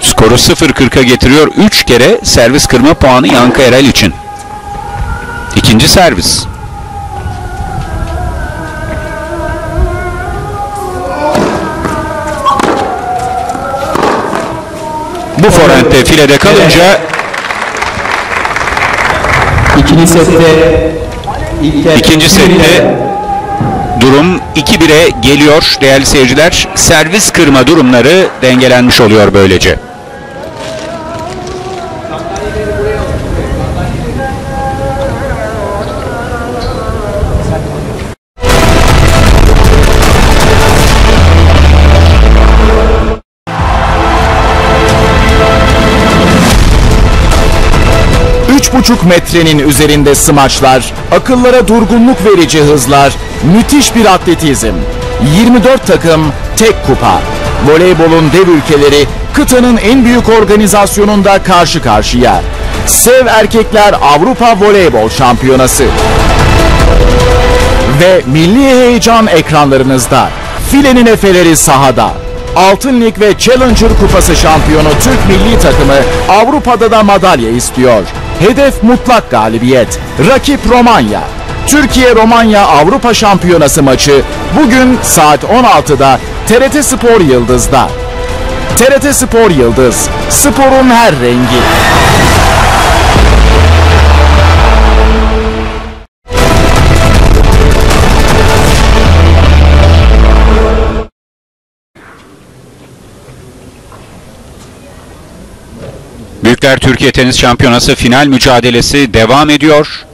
skoru 0-40'a getiriyor. 3 kere servis kırma puanı Yankı Erel için. İkinci servis. Bu forendte filede kalınca İkinci sette. İkinci sette durum 2-1'e geliyor değerli seyirciler. Servis kırma durumları dengelenmiş oluyor böylece. Üç buçuk metrenin üzerinde smaçlar, akıllara durgunluk verici hızlar, müthiş bir atletizm. 24 takım, tek kupa. Voleybolun dev ülkeleri kıtanın en büyük organizasyonunda karşı karşıya. Sev Erkekler Avrupa Voleybol Şampiyonası. Ve milli heyecan ekranlarınızda. Filenin efeleri sahada. Altın Lig ve Challenger Kupası şampiyonu Türk milli takımı Avrupa'da da madalya istiyor. Hedef mutlak galibiyet. Rakip Romanya. Türkiye-Romanya Avrupa Şampiyonası maçı bugün saat 16'da TRT Spor Yıldız'da. TRT Spor Yıldız, sporun her rengi. Büyükler Türkiye Tenis Şampiyonası final mücadelesi devam ediyor.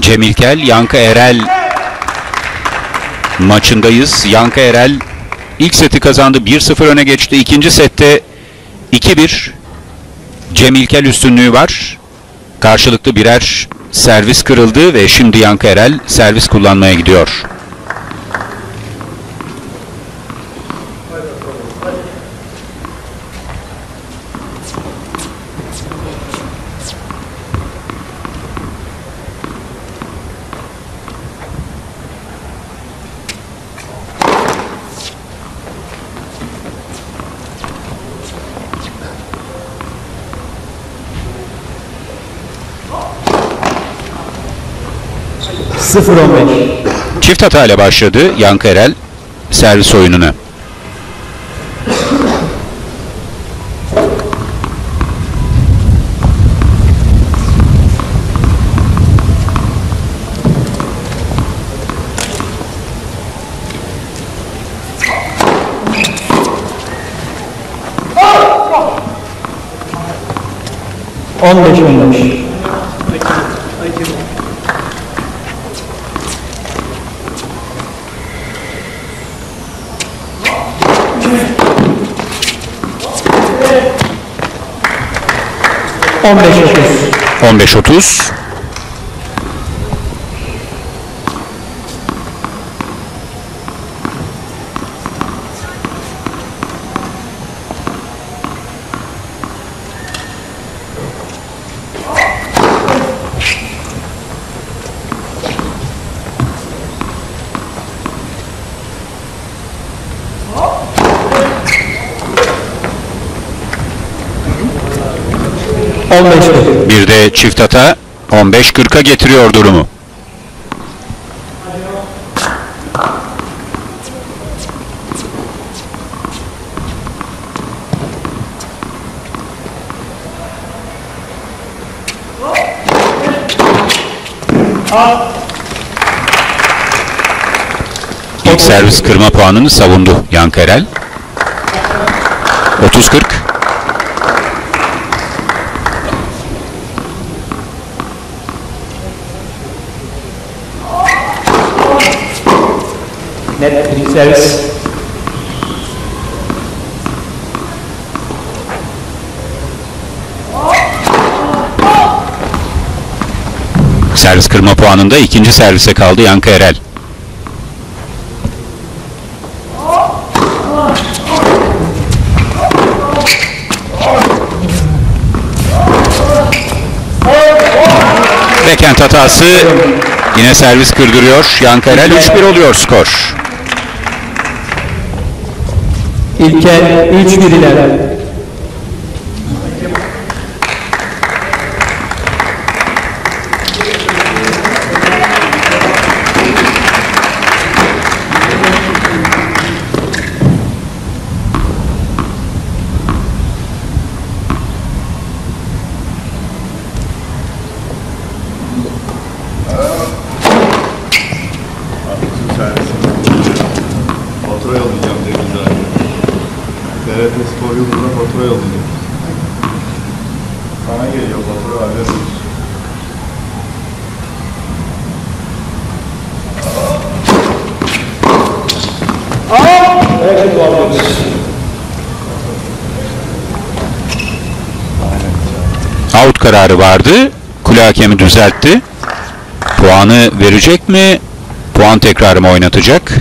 Cem İlkel, Yankı Erel maçındayız. Yankı Erel ilk seti kazandı. 1-0 öne geçti. İkinci sette 2-1 Cem İlkel üstünlüğü var. Karşılıklı birer servis kırıldı ve şimdi Yankı Erel servis kullanmaya gidiyor. Sıfır on beş. Çift hata ile başladı Yankı Erel servis oyununa. On beş on beş. 15-30. On beş kırk. Bir de çift hata 15-40'a getiriyor durumu. İlk servis kırma puanını savundu Yankı Erel. 30-40. Servis. Servis kırma puanında ikinci servise kaldı Yankı Erel. Backhand hatası yine servis kırdırıyor. Yankı Erel 3-1 oluyor skor. İlker üç bir ileride. Fatura yollayacağım dedi zaten. TRT Spor Yurdu'na fatura yollayacağım. Sana geliyor fatura haber olsun. Out kararı vardı. Kule hakemi düzeltti. Puanı verecek mi? Puan tekrarı mı oynatacak?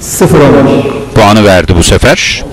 Sıfır on beş. Puanı verdi bu sefer.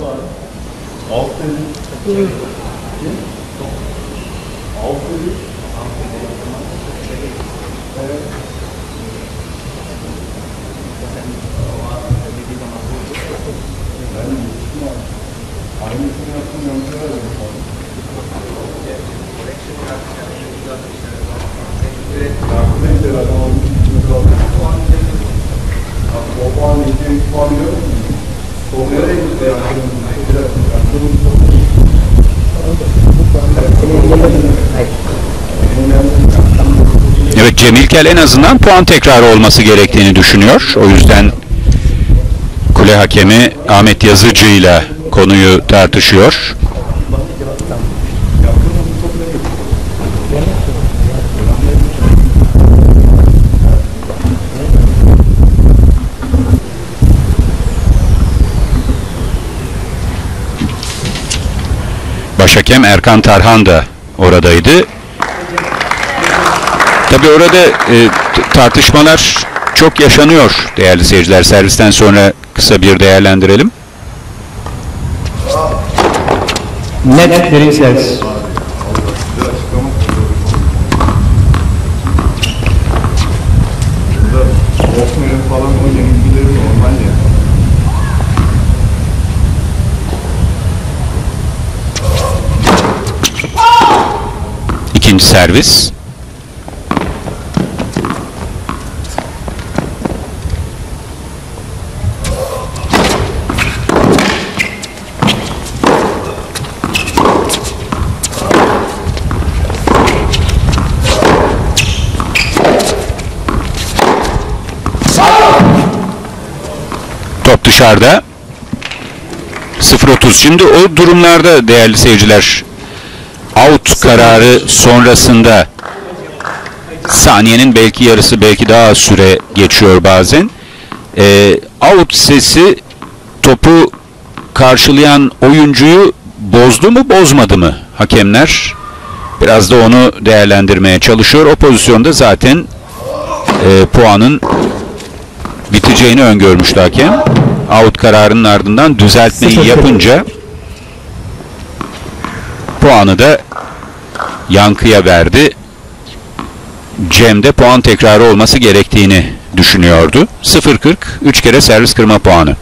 İlkel en azından puan tekrarı olması gerektiğini düşünüyor. O yüzden kule hakemi Ahmet Yazıcı ile konuyu tartışıyor. Başhakem Erkan Tarhan da oradaydı. Tabii orada e, tartışmalar çok yaşanıyor değerli seyirciler. Servisten sonra kısa bir değerlendirelim. Net birinci servis. Falan o yenilgileri normal ya. İkinci servis. Top dışarıda. 0-30. Şimdi o durumlarda değerli seyirciler out kararı sonrasında saniyenin belki yarısı belki daha az süre geçiyor bazen. Ee, out sesi topu karşılayan oyuncuyu bozdu mu bozmadı mı hakemler? Biraz da onu değerlendirmeye çalışıyor. O pozisyonda zaten e, puanın biteceğini öngörmüştü hakem. Out kararının ardından düzeltmeyi yapınca puanı da Yankı'ya verdi. Cem de puan tekrarı olması gerektiğini düşünüyordu. 0-40, 3 kere servis kırma puanı.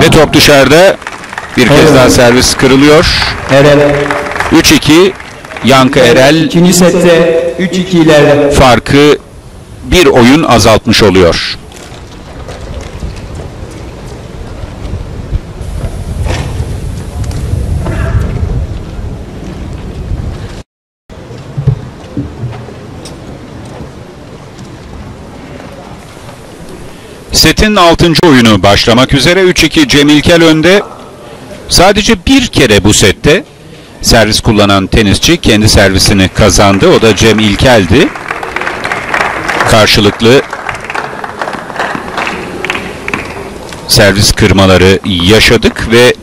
Ve top dışarıda. Bir kez daha servis kırılıyor. Erel. 3-2, Yankı Erel İkinci sette 3-2 ileride. farkı bir oyun azaltmış oluyor. Setin 6. oyunu başlamak üzere 3-2 Cemilkel önde. Sadece bir kere bu sette servis kullanan tenisçi kendi servisini kazandı. O da Cem İlkel'di. Karşılıklı servis kırmaları yaşadık ve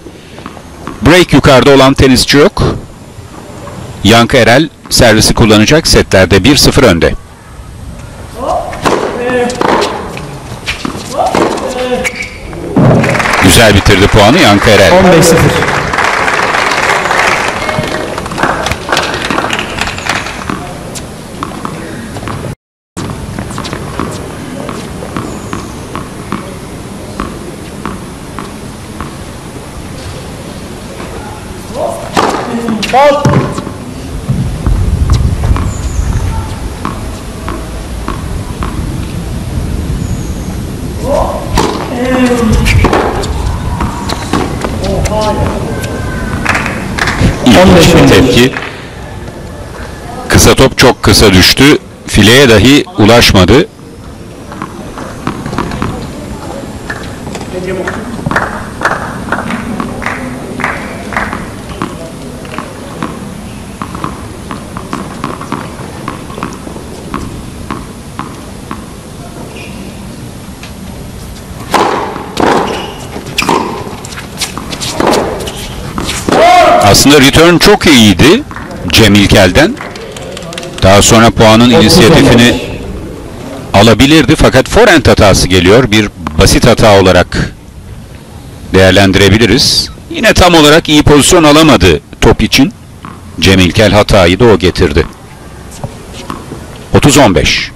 break yukarıda olan tenisçi yok. Yankı Erel servisi kullanacak setlerde 1-0 önde. Güzel bitirdi puanı Yankı Erel. 15-0. İlginç bir 15 tepki. Kısa top çok kısa düştü. Fileye dahi ulaşmadı. Aslında return çok iyiydi Cem İlkel'den. Daha sonra puanın inisiyatifini alabilirdi fakat forehand hatası geliyor. Bir basit hata olarak değerlendirebiliriz. Yine tam olarak iyi pozisyon alamadı top için. Cem İlkel hatayı da o getirdi. 30-15.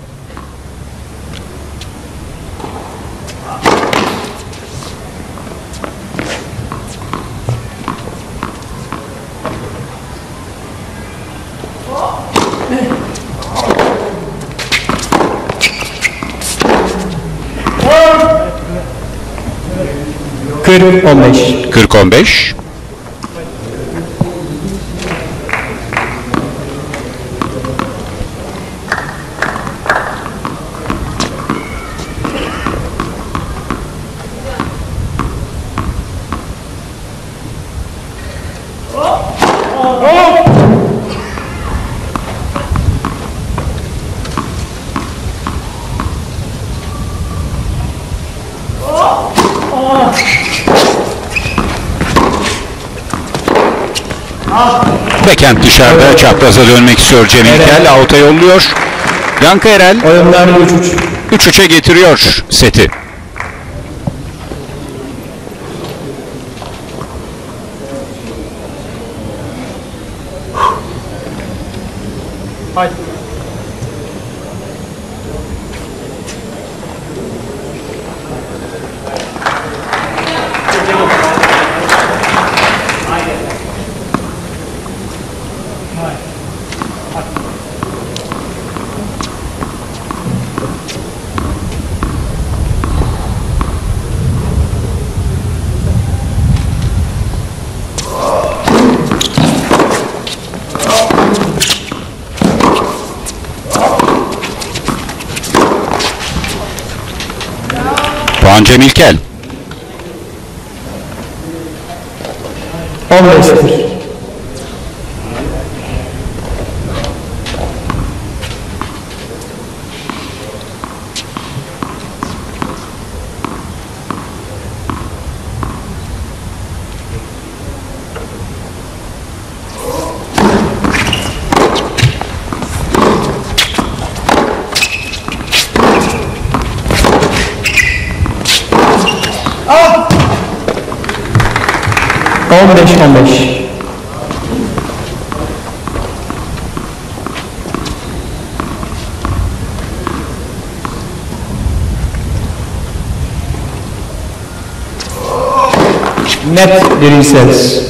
Kırk on beş. 40-15. Bekent dışarıda çapraza dönmek istiyor Cem İlkel. Out'a yolluyor. Yankı Erel Oyunlar üç üç. 3-3'e getiriyor seti. Cemil Kel. Servis.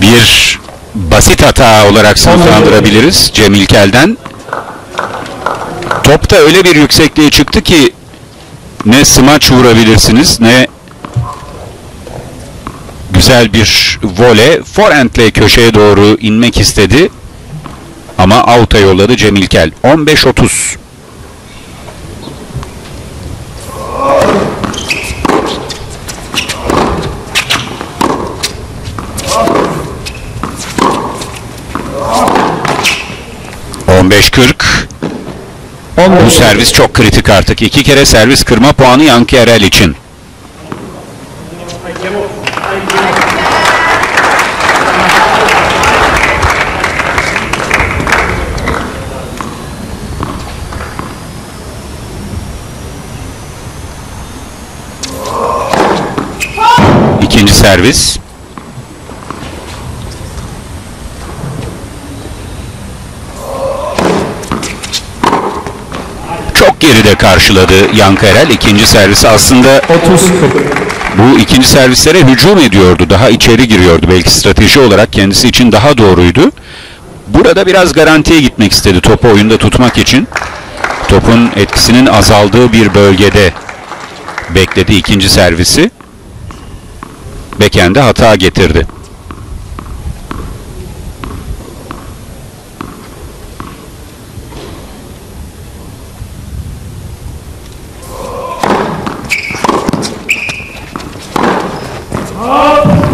Bir basit hata olarak sınıflandırabiliriz Cem İlkel'den. Top da öyle bir yüksekliğe çıktı ki ne smaç vurabilirsiniz ne güzel bir vole forehandle köşeye doğru inmek istedi. Ama out'a yolladı Cem İlkel. 15-30. On beş kırk. On Bu servis çok kritik artık. İki kere servis kırma puanı Yankı Erel için. İkinci servis. Çok geride karşıladı Yankı Erel. İkinci servisi aslında Otuz kırk. bu ikinci servislere hücum ediyordu. Daha içeri giriyordu. Belki strateji olarak kendisi için daha doğruydu. Burada biraz garantiye gitmek istedi topu oyunda tutmak için. Topun etkisinin azaldığı bir bölgede bekledi ikinci servisi. Bekende hata getirdi.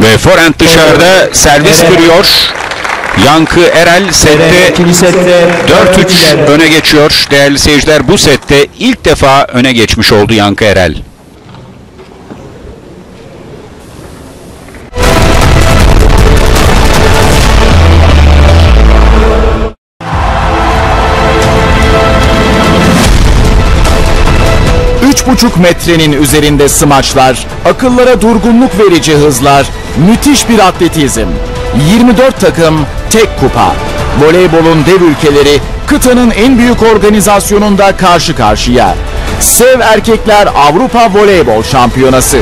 Ve forehand dışarıda servis kırıyor. Yankı Erel sette sette 4-3 öne geçiyor. Değerli seyirciler bu sette ilk defa öne geçmiş oldu Yankı Erel. Üç buçuk metrenin üzerinde smaçlar, akıllara durgunluk verici hızlar, müthiş bir atletizm. 24 takım, tek kupa. Voleybolun dev ülkeleri kıtanın en büyük organizasyonunda karşı karşıya. Sev Erkekler Avrupa Voleybol Şampiyonası.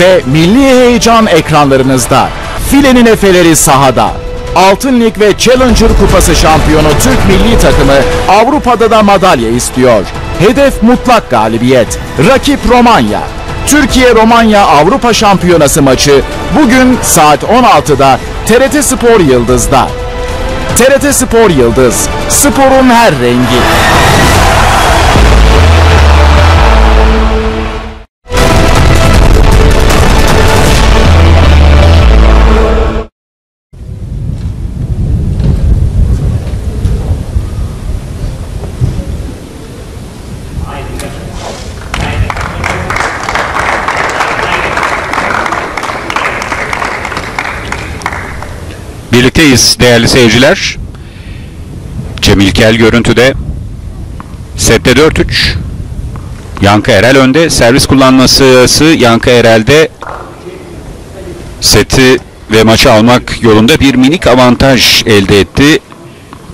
Ve milli heyecan ekranlarınızda. Filenin efeleri sahada. Altın Lig ve Challenger Kupası şampiyonu Türk milli takımı Avrupa'da da madalya istiyor. Hedef mutlak galibiyet. Rakip Romanya. Türkiye-Romanya Avrupa Şampiyonası maçı bugün saat 16'da TRT Spor Yıldız'da. TRT Spor Yıldız, sporun her rengi. Birlikteyiz değerli seyirciler. Cemil Kel görüntüde. Sette 4-3. Yankı Erel önde. Servis kullanması Yankı Erel'de seti ve maçı almak yolunda bir minik avantaj elde etti.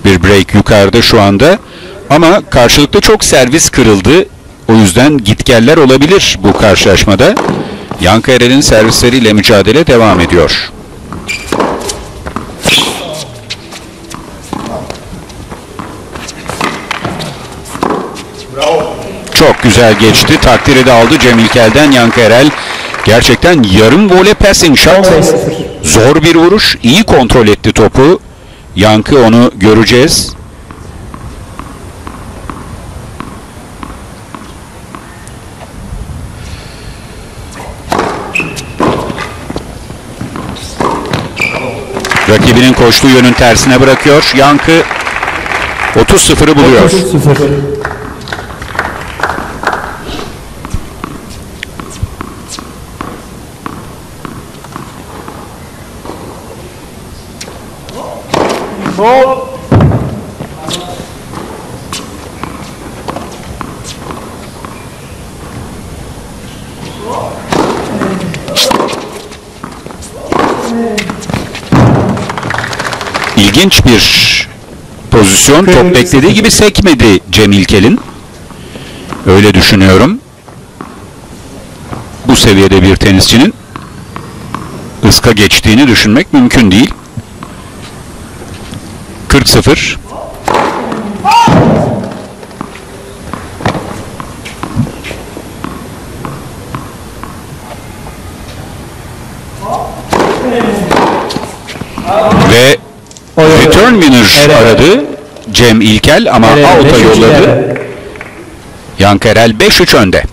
Bir break yukarıda şu anda. Ama karşılıklı çok servis kırıldı. O yüzden gitgeller olabilir bu karşılaşmada. Yankı Erel'in servisleriyle mücadele devam ediyor. Çok güzel geçti. Takdiri de aldı Cemil Kel'den Yankı Erel. Gerçekten yarım voley passing shot. 15-0. Zor bir vuruş. İyi kontrol etti topu. Yankı onu göreceğiz. Rakibinin koştuğu yönün tersine bırakıyor. Yankı 30-0'ı buluyor. 0. İlginç bir pozisyon. Top beklediği gibi sekmedi Cemil Kel'in. Öyle düşünüyorum. Bu seviyede bir tenisçinin ıska geçtiğini düşünmek mümkün değil. 40-0. Ve return winner aradı Cem İlkel ama out'a yolladı. Yankerel 5-3 önde.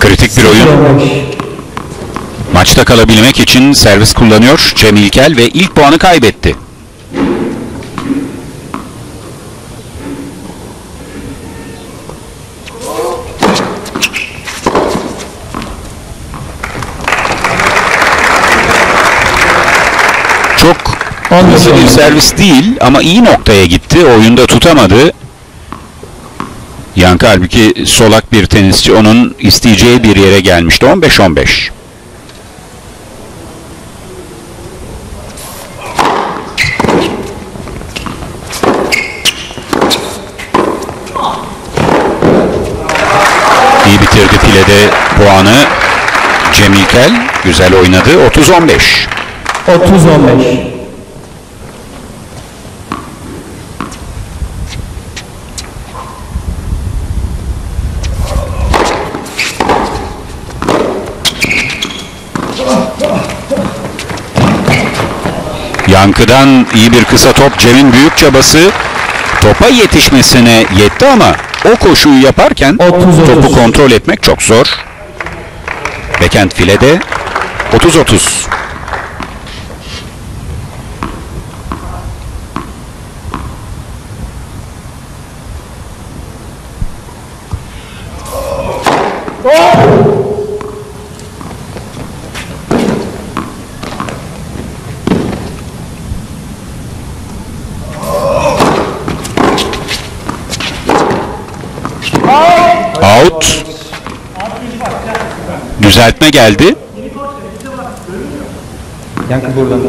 Kritik bir oyun. Maçta kalabilmek için servis kullanıyor Cem İlkel ve ilk puanı kaybetti. Çok hızlı bir servis değil ama iyi noktaya gitti. Oyunda tutamadı. Yankı halbuki solak bir tenisçi onun isteyeceği bir yere gelmişti. 15-15. puanı Cemikel güzel oynadı. 30-15. 30-15. Yankı'dan iyi bir kısa top Cem'in büyük çabası topa yetişmesine yetti ama o koşuyu yaparken 30, 30. topu kontrol etmek çok zor. Bekent filede 30-30. Out. Düzeltme geldi. Yankı buradan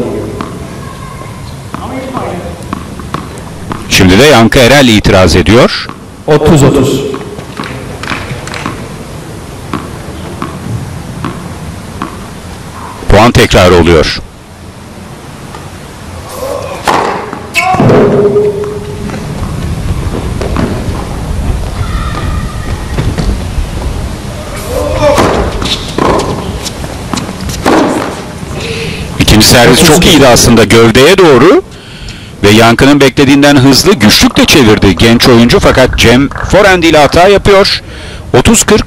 Şimdi de Yankı Erel itiraz ediyor. 30-30. Puan tekrarı oluyor. İkinci servis çok iyiydi aslında gövdeye doğru ve Yankı'nın beklediğinden hızlı güçlükle çevirdi genç oyuncu fakat Cem forehand ile hata yapıyor. 30-40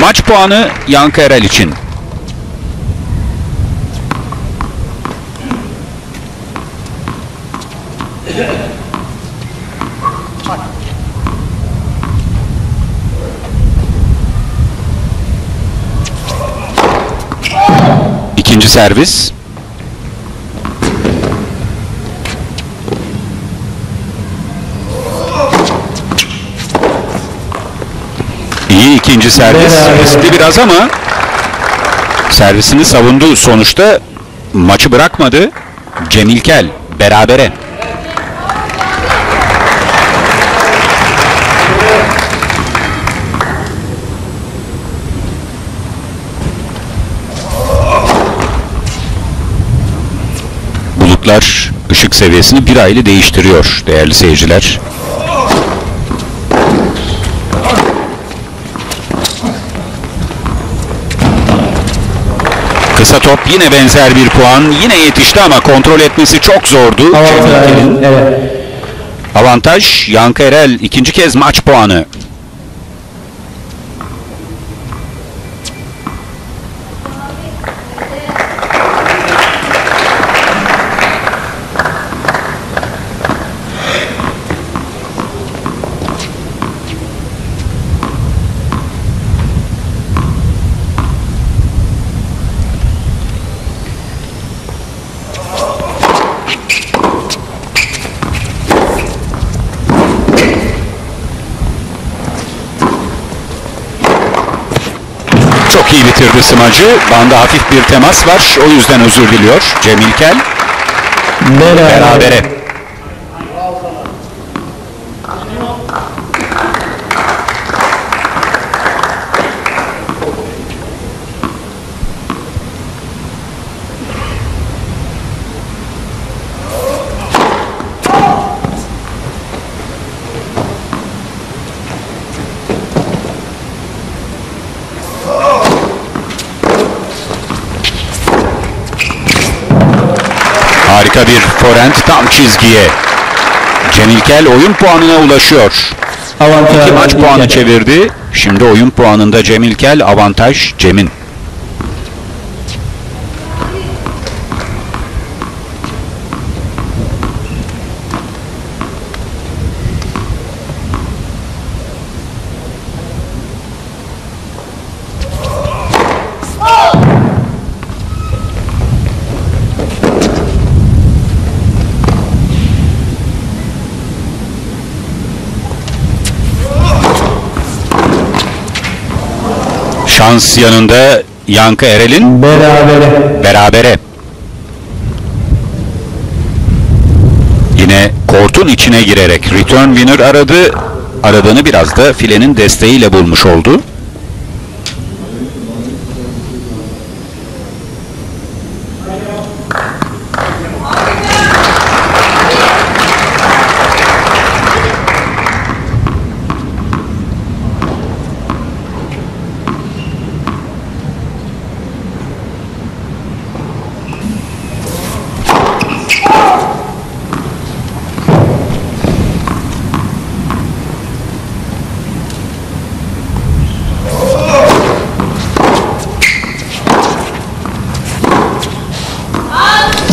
maç puanı Yankı Erel için. İkinci servis. İyi ikinci servis. Riskli biraz ama servisini savundu. Sonuçta maçı bırakmadı. Cemil Kel berabere. Bulutlar ışık seviyesini bir aylı değiştiriyor değerli seyirciler. Kısa top yine benzer bir puan. Yine yetişti ama kontrol etmesi çok zordu. Avantaj. Evet. Avantaj Yankı Erel ikinci kez maç puanı. Smacı. Banda hafif bir temas var. O yüzden özür diliyor Cemil Kel. Beraber. Berabere. Tam çizgiye. Cemil Kel oyun puanına ulaşıyor. Avantaj. İki maç puanı çevirdi. Şimdi oyun puanında Cemil Kel avantaj Cem'in. Şans yanında Yankı Erel'in Berabere. berabere. Yine kortun içine girerek return winner aradı. Aradığını biraz da filenin desteğiyle bulmuş oldu.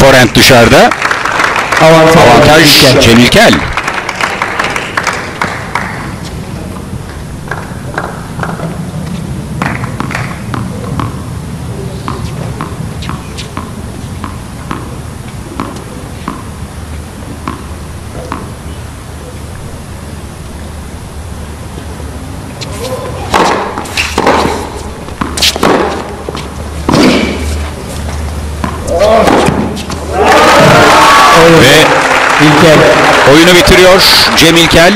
Forend dışarıda. Avantaj. Avantaj İlkel. Cem İlkel. Ve İlkel. Oyunu bitiriyor Cem İlkel.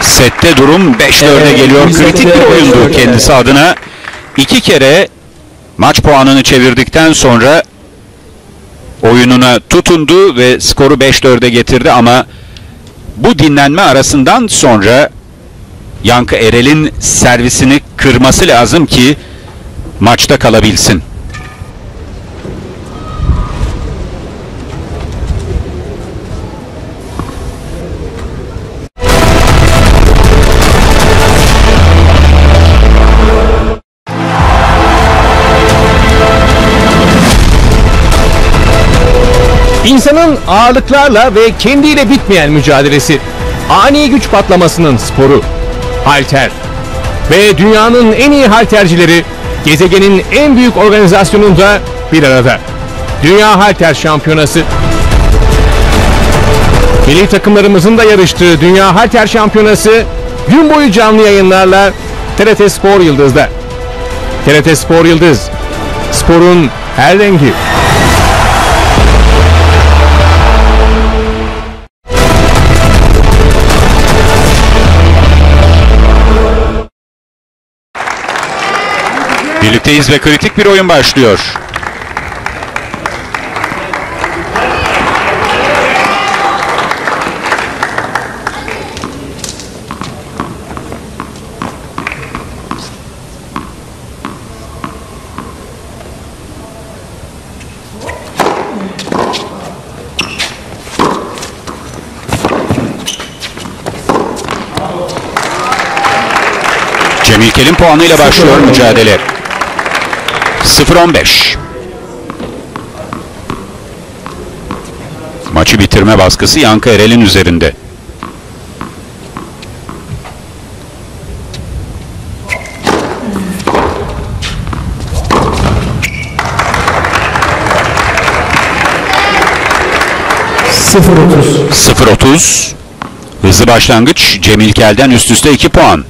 Sette durum 5-4'e Evet, geliyor. Kritik bir oyundu 5-4 kendisi adına. İki kere maç puanını çevirdikten sonra oyununa tutundu ve skoru 5-4'e getirdi ama bu dinlenme arasından sonra Yankı Erel'in servisini kırması lazım ki maçta kalabilsin. İnsanın ağırlıklarla ve kendiyle bitmeyen mücadelesi, ani güç patlamasının sporu, halter ve dünyanın en iyi haltercileri gezegenin en büyük organizasyonunda bir arada. Dünya Halter Şampiyonası Milli takımlarımızın da yarıştığı Dünya Halter Şampiyonası gün boyu canlı yayınlarla TRT Spor Yıldız'da. TRT Spor Yıldız, sporun her rengi. Birlikteyiz ve kritik bir oyun başlıyor. Cem İlkel'in puanıyla başlıyor mücadele. 0-15. Maçı bitirme baskısı Yankı Erel'in üzerinde. Sıfır otuz. 0-30. Hızlı başlangıç Cem İlkel'den üst üste 2 puan.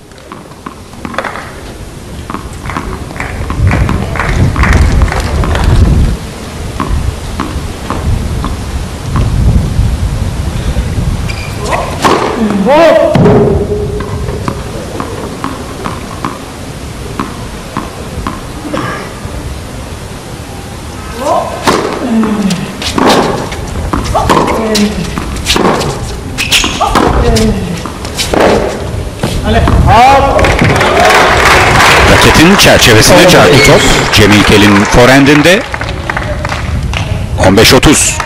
Raketin çerçevesine çarptı top. Cem İlkel'in forendinde. 15-30.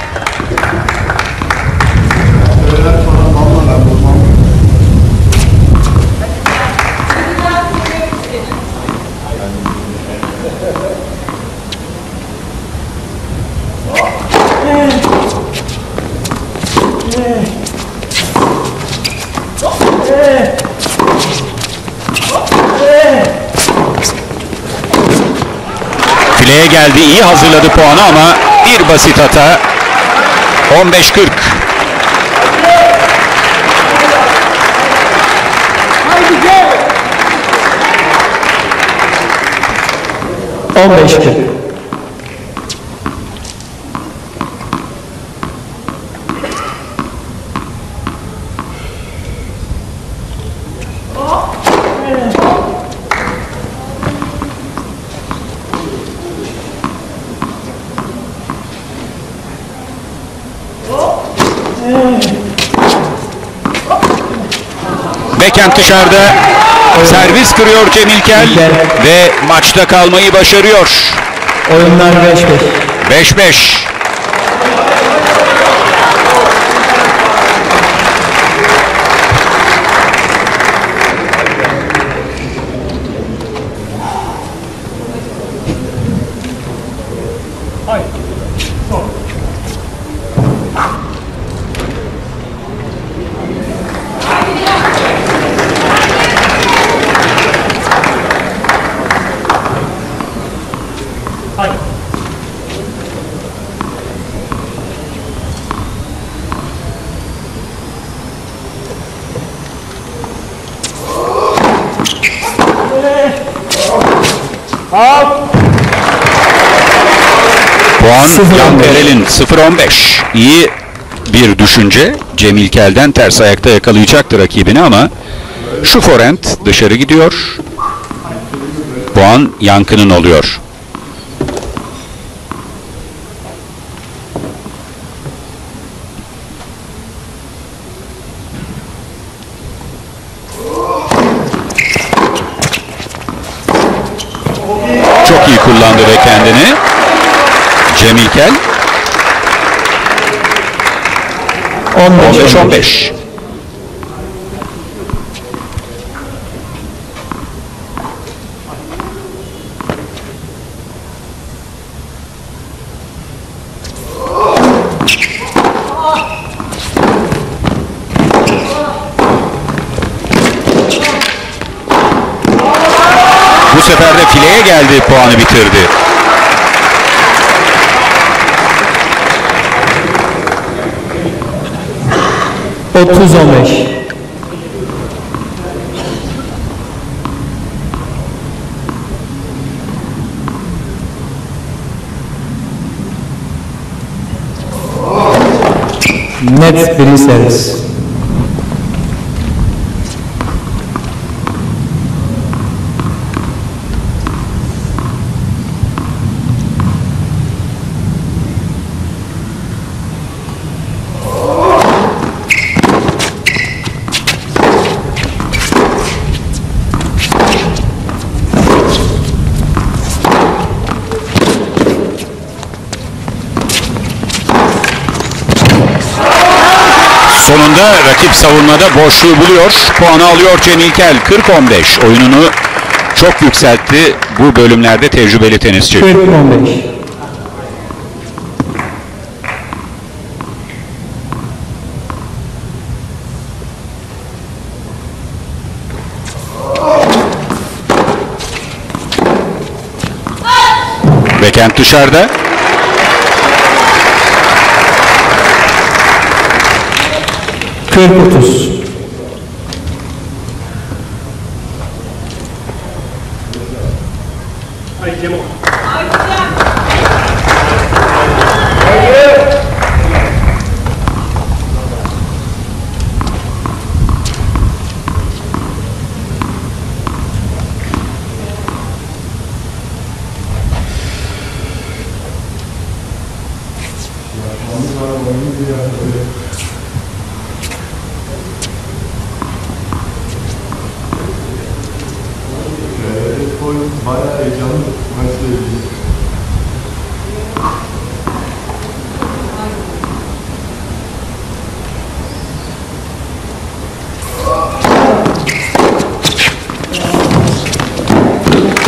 Fileye geldi. iyi hazırladı puanı ama bir basit hata. 15-40. On beş kırk. Bekent dışarıda. Servis kırıyor Cem İlkel İlkel. ve maçta kalmayı başarıyor. Oyunlar beş beş. 5-5. Puan Sıfır Yankı on beş. Erel'in 0-15. İyi bir düşünce. Cem İlkel'den ters ayakta yakalayacaktı rakibini ama şu forend dışarı gidiyor. Puan Yankı'nın oluyor. Çok iyi kullandı ve kendini. Cem İlkel 15 15-15. Bu sefer de fileye geldi puanı bitirdi. Otuz on beş. Net bir servis. Sonunda rakip savunmada boşluğu buluyor. Puanı alıyor Cem İlkel. 40-15 oyununu çok yükseltti bu bölümlerde tecrübeli tenisçi. 40 15. Bekent dışarıda. Kırk otuz. Spor bayağı heyecanlı. Maçla ilgili.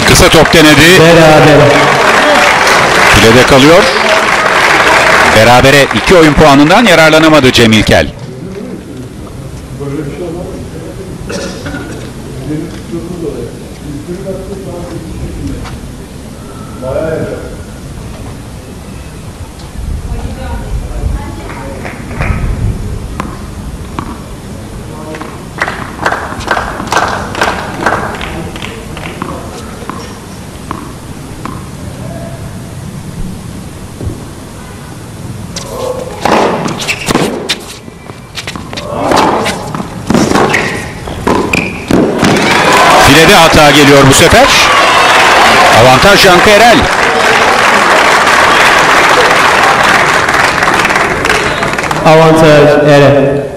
Kısa top denedi. Beraber. Filede kalıyor. Berabere iki oyun puanından yararlanamadı Cem İlkel. Filede hata geliyor bu sefer. Avantaj Yankı Erel. Avantaj Eren.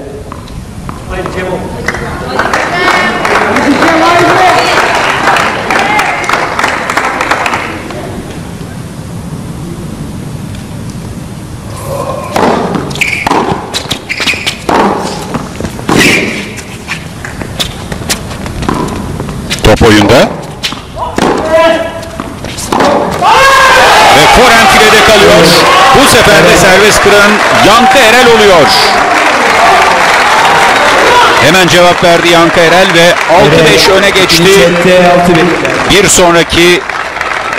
Top oyunda. Ve forehand filede kalıyor. Bu sefer de serbest kıran Yankı Erel oluyor. Hemen cevap verdi Yankı Erel ve 6-5 öne geçti. Sette 6 1. Bir sonraki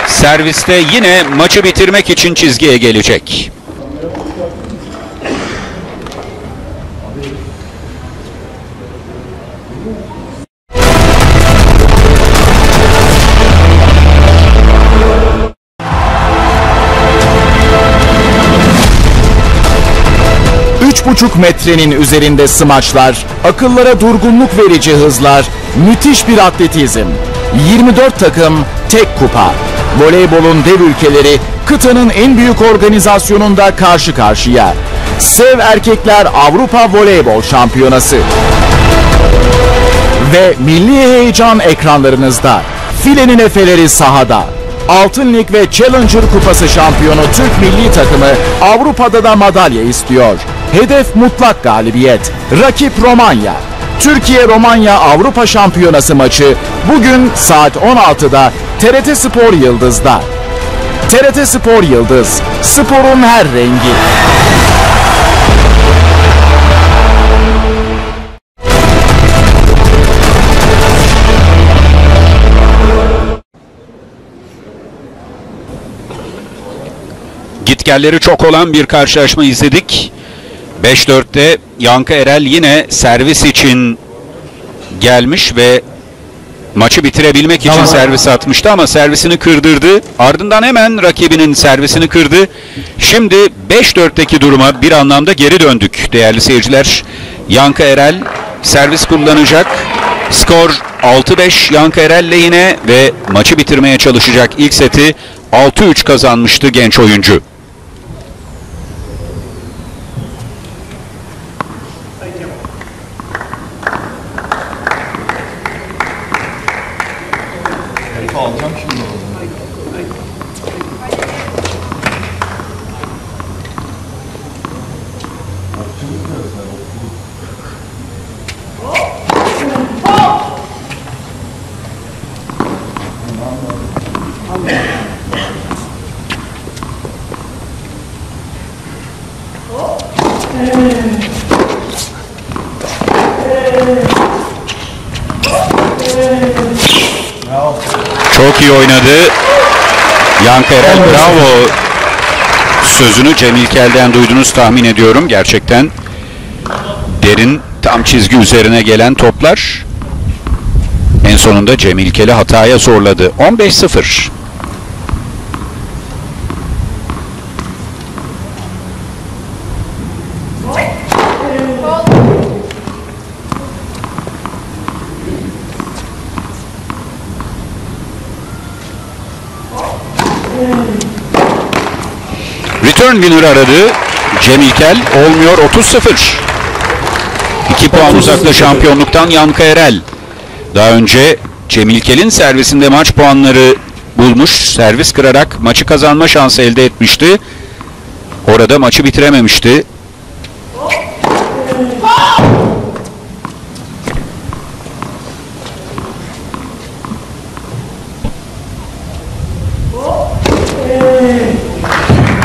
serviste yine maçı bitirmek için çizgiye gelecek. 2,5 metrenin üzerinde smaçlar, akıllara durgunluk verici hızlar, müthiş bir atletizm. 24 takım, tek kupa. Voleybolun dev ülkeleri kıtanın en büyük organizasyonunda karşı karşıya. Sev Erkekler Avrupa Voleybol Şampiyonası. Ve milli heyecan ekranlarınızda. Filenin efeleri sahada. Altın Lig ve Challenger Kupası şampiyonu Türk milli takımı Avrupa'da da madalya istiyor. Hedef mutlak galibiyet. Rakip Romanya. Türkiye-Romanya Avrupa Şampiyonası maçı bugün saat 16'da TRT Spor Yıldız'da. TRT Spor Yıldız, sporun her rengi. Gitgelleri çok olan bir karşılaşma izledik. 5-4'te Yankı Erel yine servis için gelmiş ve maçı bitirebilmek için Tamam. servis atmıştı ama servisini kırdırdı. Ardından hemen rakibinin servisini kırdı. Şimdi 5-4'teki duruma bir anlamda geri döndük değerli seyirciler. Yankı Erel servis kullanacak. Skor 6-5 Yankı Erel lehine ve maçı bitirmeye çalışacak ilk seti 6-3 kazanmıştı genç oyuncu. Herifi alacağım şimdi onu. Çok iyi oynadı. Yankı Erel bravo. Sözünü Cemil Kel'den duydunuz tahmin ediyorum. Gerçekten derin tam çizgi üzerine gelen toplar en sonunda Cemil Kel'i hataya zorladı. 15-0. Return winner aradı. Cem İlkel olmuyor 30-0. 2 puan uzakta şampiyonluktan Yankı Erel. Daha önce Cem İlkel'in servisinde maç puanları bulmuş. Servis kırarak maçı kazanma şansı elde etmişti. Orada maçı bitirememişti.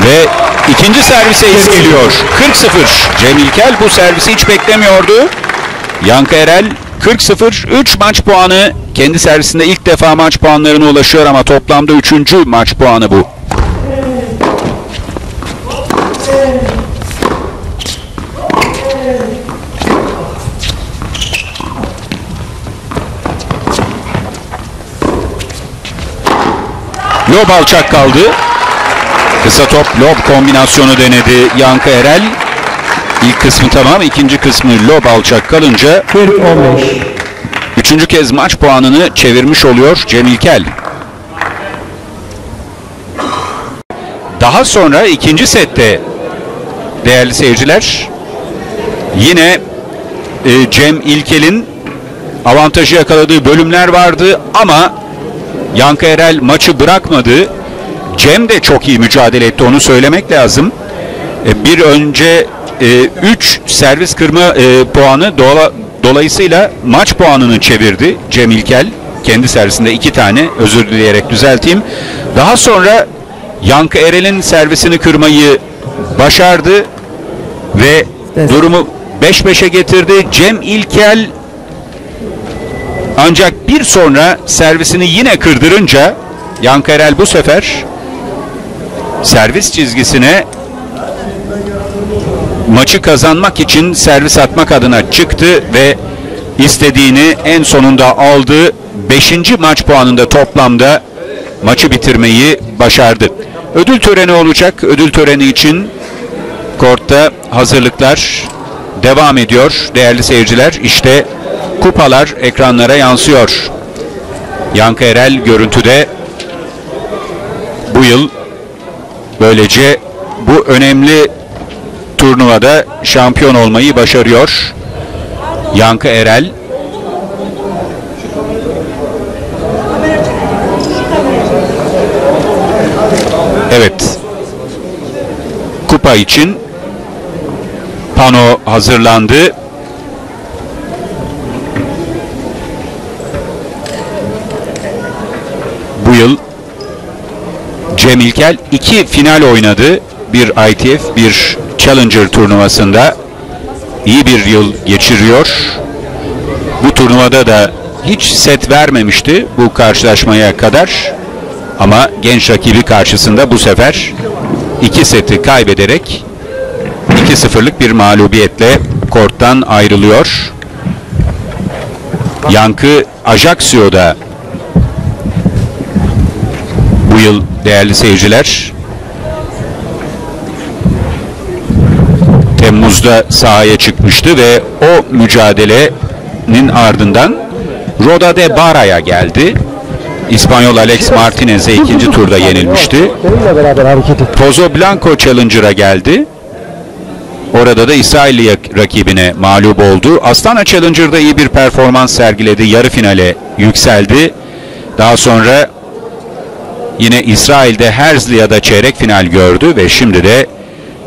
Ve ikinci servise iz geliyor. 40-0. Cem İlkel bu servisi hiç beklemiyordu. Yankı Erel 40-0. 3 maç puanı. Kendi servisinde ilk defa maç puanlarına ulaşıyor ama toplamda 3. maç puanı bu. Lob alçak kaldı. Kısa top lob kombinasyonu denedi Yankı Erel. İlk kısmı tamam, ikinci kısmı lob alçak kalınca 40-15. üçüncü kez maç puanını çevirmiş oluyor Cem İlkel. Daha sonra ikinci sette değerli seyirciler yine e, Cem İlkel'in avantajı yakaladığı bölümler vardı ama Yankı Erel maçı bırakmadı. Cem de çok iyi mücadele etti onu söylemek lazım. E, Bir önce 3 servis kırma e, puanı dola- dolayısıyla maç puanını çevirdi Cem İlkel. Kendi servisinde iki tane özür dileyerek düzelteyim. Daha sonra Yankı Erel'in servisini kırmayı başardı ve Evet. durumu 5-5'e getirdi. Cem İlkel ancak bir sonra servisini yine kırdırınca Yankı Erel bu sefer servis çizgisine maçı kazanmak için servis atmak adına çıktı ve istediğini en sonunda aldı. 5. maç puanında toplamda maçı bitirmeyi başardı. Ödül töreni olacak. Ödül töreni için kortta hazırlıklar devam ediyor değerli seyirciler. İşte kupalar ekranlara yansıyor. Yankı Erel görüntüde bu yıl böylece bu önemli turnuvada şampiyon olmayı başarıyor. Yankı Erel Evet. Kupa için pano hazırlandı. Bu yıl Cem İlkel iki final oynadı. Bir ITF, bir Challenger turnuvasında. iyi bir yıl geçiriyor. Bu turnuvada da hiç set vermemişti bu karşılaşmaya kadar. Ama genç rakibi karşısında bu sefer iki seti kaybederek 2-0'lık bir mağlubiyetle korttan ayrılıyor. Yankı Ajacsio'da bu yıl değerli seyirciler Temmuz'da sahaya çıkmıştı ve o mücadelenin ardından Roda de Bara'ya geldi. İspanyol Alex Martinez'e ikinci turda yenilmişti. Pozo Blanco Challenger'a geldi. Orada da İsrailli rakibine mağlup oldu. Astana Challenger'da iyi bir performans sergiledi. Yarı finale yükseldi. Daha sonra yine İsrail'de Herzliya'da çeyrek final gördü ve şimdi de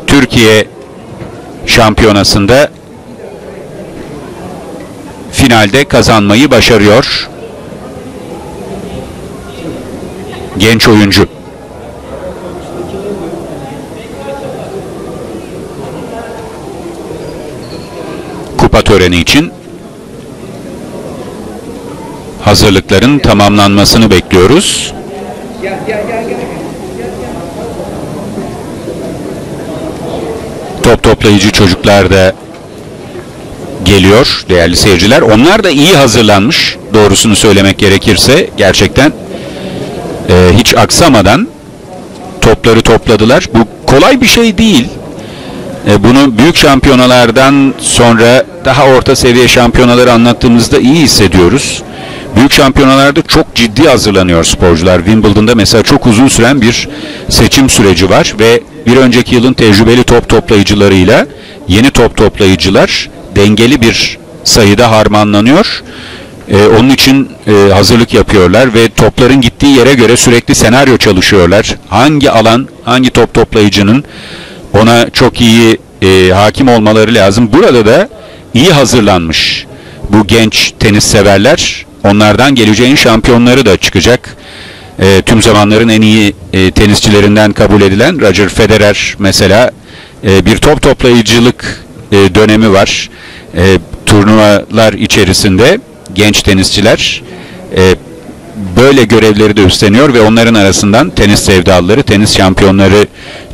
Türkiye şampiyonasında finalde kazanmayı başarıyor. Genç oyuncu. Kupa töreni için hazırlıkların tamamlanmasını bekliyoruz. Top toplayıcı çocuklar da geliyor değerli seyirciler. Onlar da iyi hazırlanmış doğrusunu söylemek gerekirse gerçekten e, hiç aksamadan topları topladılar. Bu kolay bir şey değil. E, bunu büyük şampiyonalardan sonra daha orta seviye şampiyonaları anlattığımızda iyi hissediyoruz. Büyük şampiyonalarda çok ciddi hazırlanıyor sporcular. Wimbledon'da mesela çok uzun süren bir seçim süreci var ve bir önceki yılın tecrübeli top toplayıcılarıyla yeni top toplayıcılar dengeli bir sayıda harmanlanıyor. Ee, onun için e, hazırlık yapıyorlar ve topların gittiği yere göre sürekli senaryo çalışıyorlar. Hangi alan, hangi top toplayıcının ona çok iyi e, hakim olmaları lazım. Burada da iyi hazırlanmış bu genç tenis severler. Onlardan geleceğin şampiyonları da çıkacak. E, tüm zamanların en iyi e, tenisçilerinden kabul edilen Roger Federer mesela e, bir top toplayıcılık e, dönemi var. E, turnuvalar içerisinde genç tenisçiler e, böyle görevleri de üstleniyor ve onların arasından tenis sevdalıları, tenis şampiyonları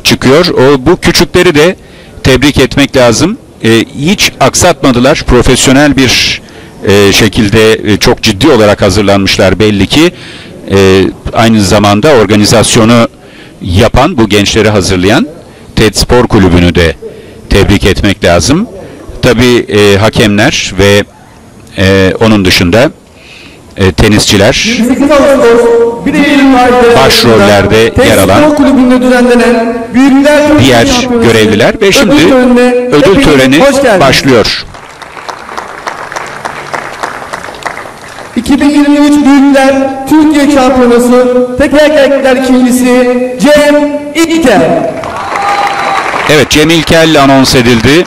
çıkıyor. O bu küçükleri de tebrik etmek lazım. E, hiç aksatmadılar. Profesyonel bir e, şekilde e, çok ciddi olarak hazırlanmışlar belli ki. E, aynı zamanda organizasyonu yapan, bu gençleri hazırlayan TED Spor Kulübü'nü de tebrik etmek lazım. Tabii e, hakemler ve e, onun dışında e, tenisçiler 28 Ağustos 1 Eylül tarihleri Başrollerde yer alan diğer görevliler ve şimdi ödül töreni başlıyor. 2023 Büyükler Türkiye Şampiyonası Teker Erkekler ikincisi Cem İlker. Evet Cemil Kell anons edildi.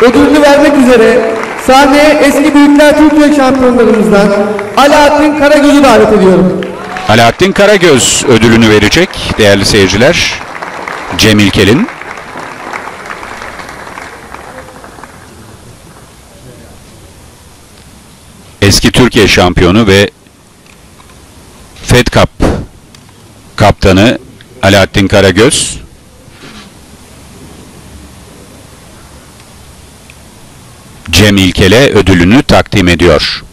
Ödülünü vermek üzere sahneye eski Büyükler Türkiye şampiyonlarımızdan Alaaddin Karagöz'ü davet ediyorum. Alaaddin Karagöz ödülünü verecek değerli seyirciler. Cemil Kel'in. Eski Türkiye şampiyonu ve Fed Cup kaptanı Alaaddin Karagöz. Cem İlkel'e ödülünü takdim ediyor.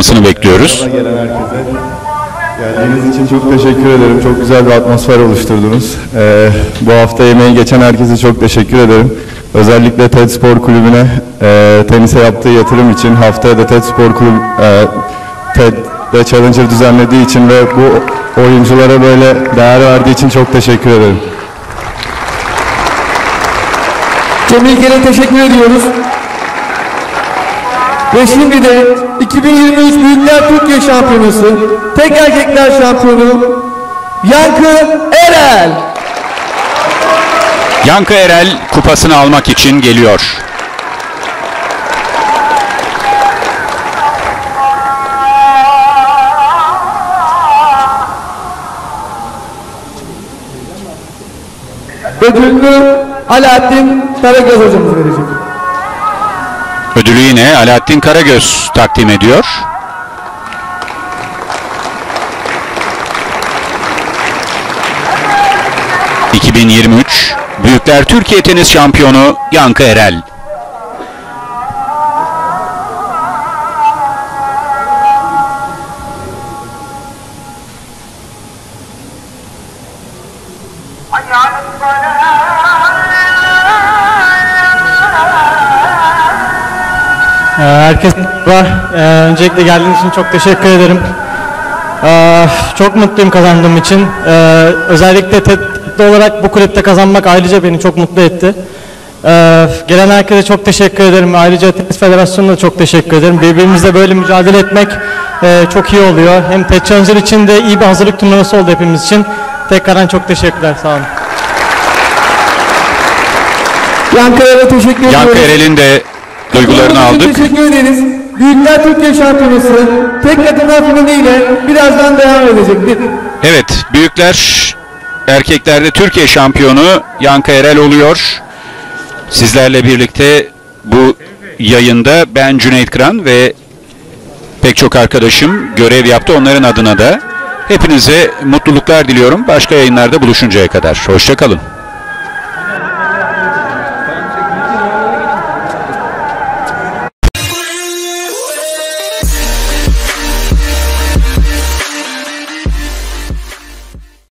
Konuşmasını bekliyoruz. Gelen herkese. Geldiğiniz için çok teşekkür ederim. Çok güzel bir atmosfer oluşturdunuz. Ee, bu hafta yemeği geçen herkese çok teşekkür ederim. Özellikle TED Spor Kulübü'ne e, tenise yaptığı yatırım için haftaya da TED Spor Kulübü e, TED'de Challenger düzenlediği için ve bu oyunculara böyle değer verdiği için çok teşekkür ederim. Cem İlker'e teşekkür ediyoruz. Ve şimdi de 2023 Büyükler Türkiye Şampiyonası Tek Erkekler Şampiyonu Yankı Erel. Yankı Erel kupasını almak için geliyor. Ödülünü Alaaddin Karagöz hocamız verecek. Yine Alaaddin Karagöz takdim ediyor. ...2023 Büyükler Türkiye Tenis Şampiyonu Yankı Erel. Herkese merhaba. Ee, Öncelikle geldiğiniz için çok teşekkür ederim. Ee, Çok mutluyum kazandığım için. Ee, Özellikle TED'de olarak bu kulüpte kazanmak ayrıca beni çok mutlu etti. Gelen herkese çok teşekkür ederim. Ayrıca Tenis Federasyonu'na da çok teşekkür ederim. Birbirimizle böyle mücadele etmek e, çok iyi oluyor. Hem TED Challenger için de iyi bir hazırlık turnuvası oldu hepimiz için. Tekrardan çok teşekkürler. Sağ olun. Yankı Erel'e teşekkür ediyoruz. Yankı Erel'in de duygularını aldık. Teşekkür ederiz. Büyükler Türkiye Şampiyonası tek kadınlar finaliyle birazdan devam edecektir. Evet, büyükler erkeklerde Türkiye şampiyonu Yankı Erel oluyor. Sizlerle birlikte bu yayında ben Cüneyt Kıran ve pek çok arkadaşım görev yaptı. Onların adına da hepinize mutluluklar diliyorum. Başka yayınlarda buluşuncaya kadar. Hoşçakalın.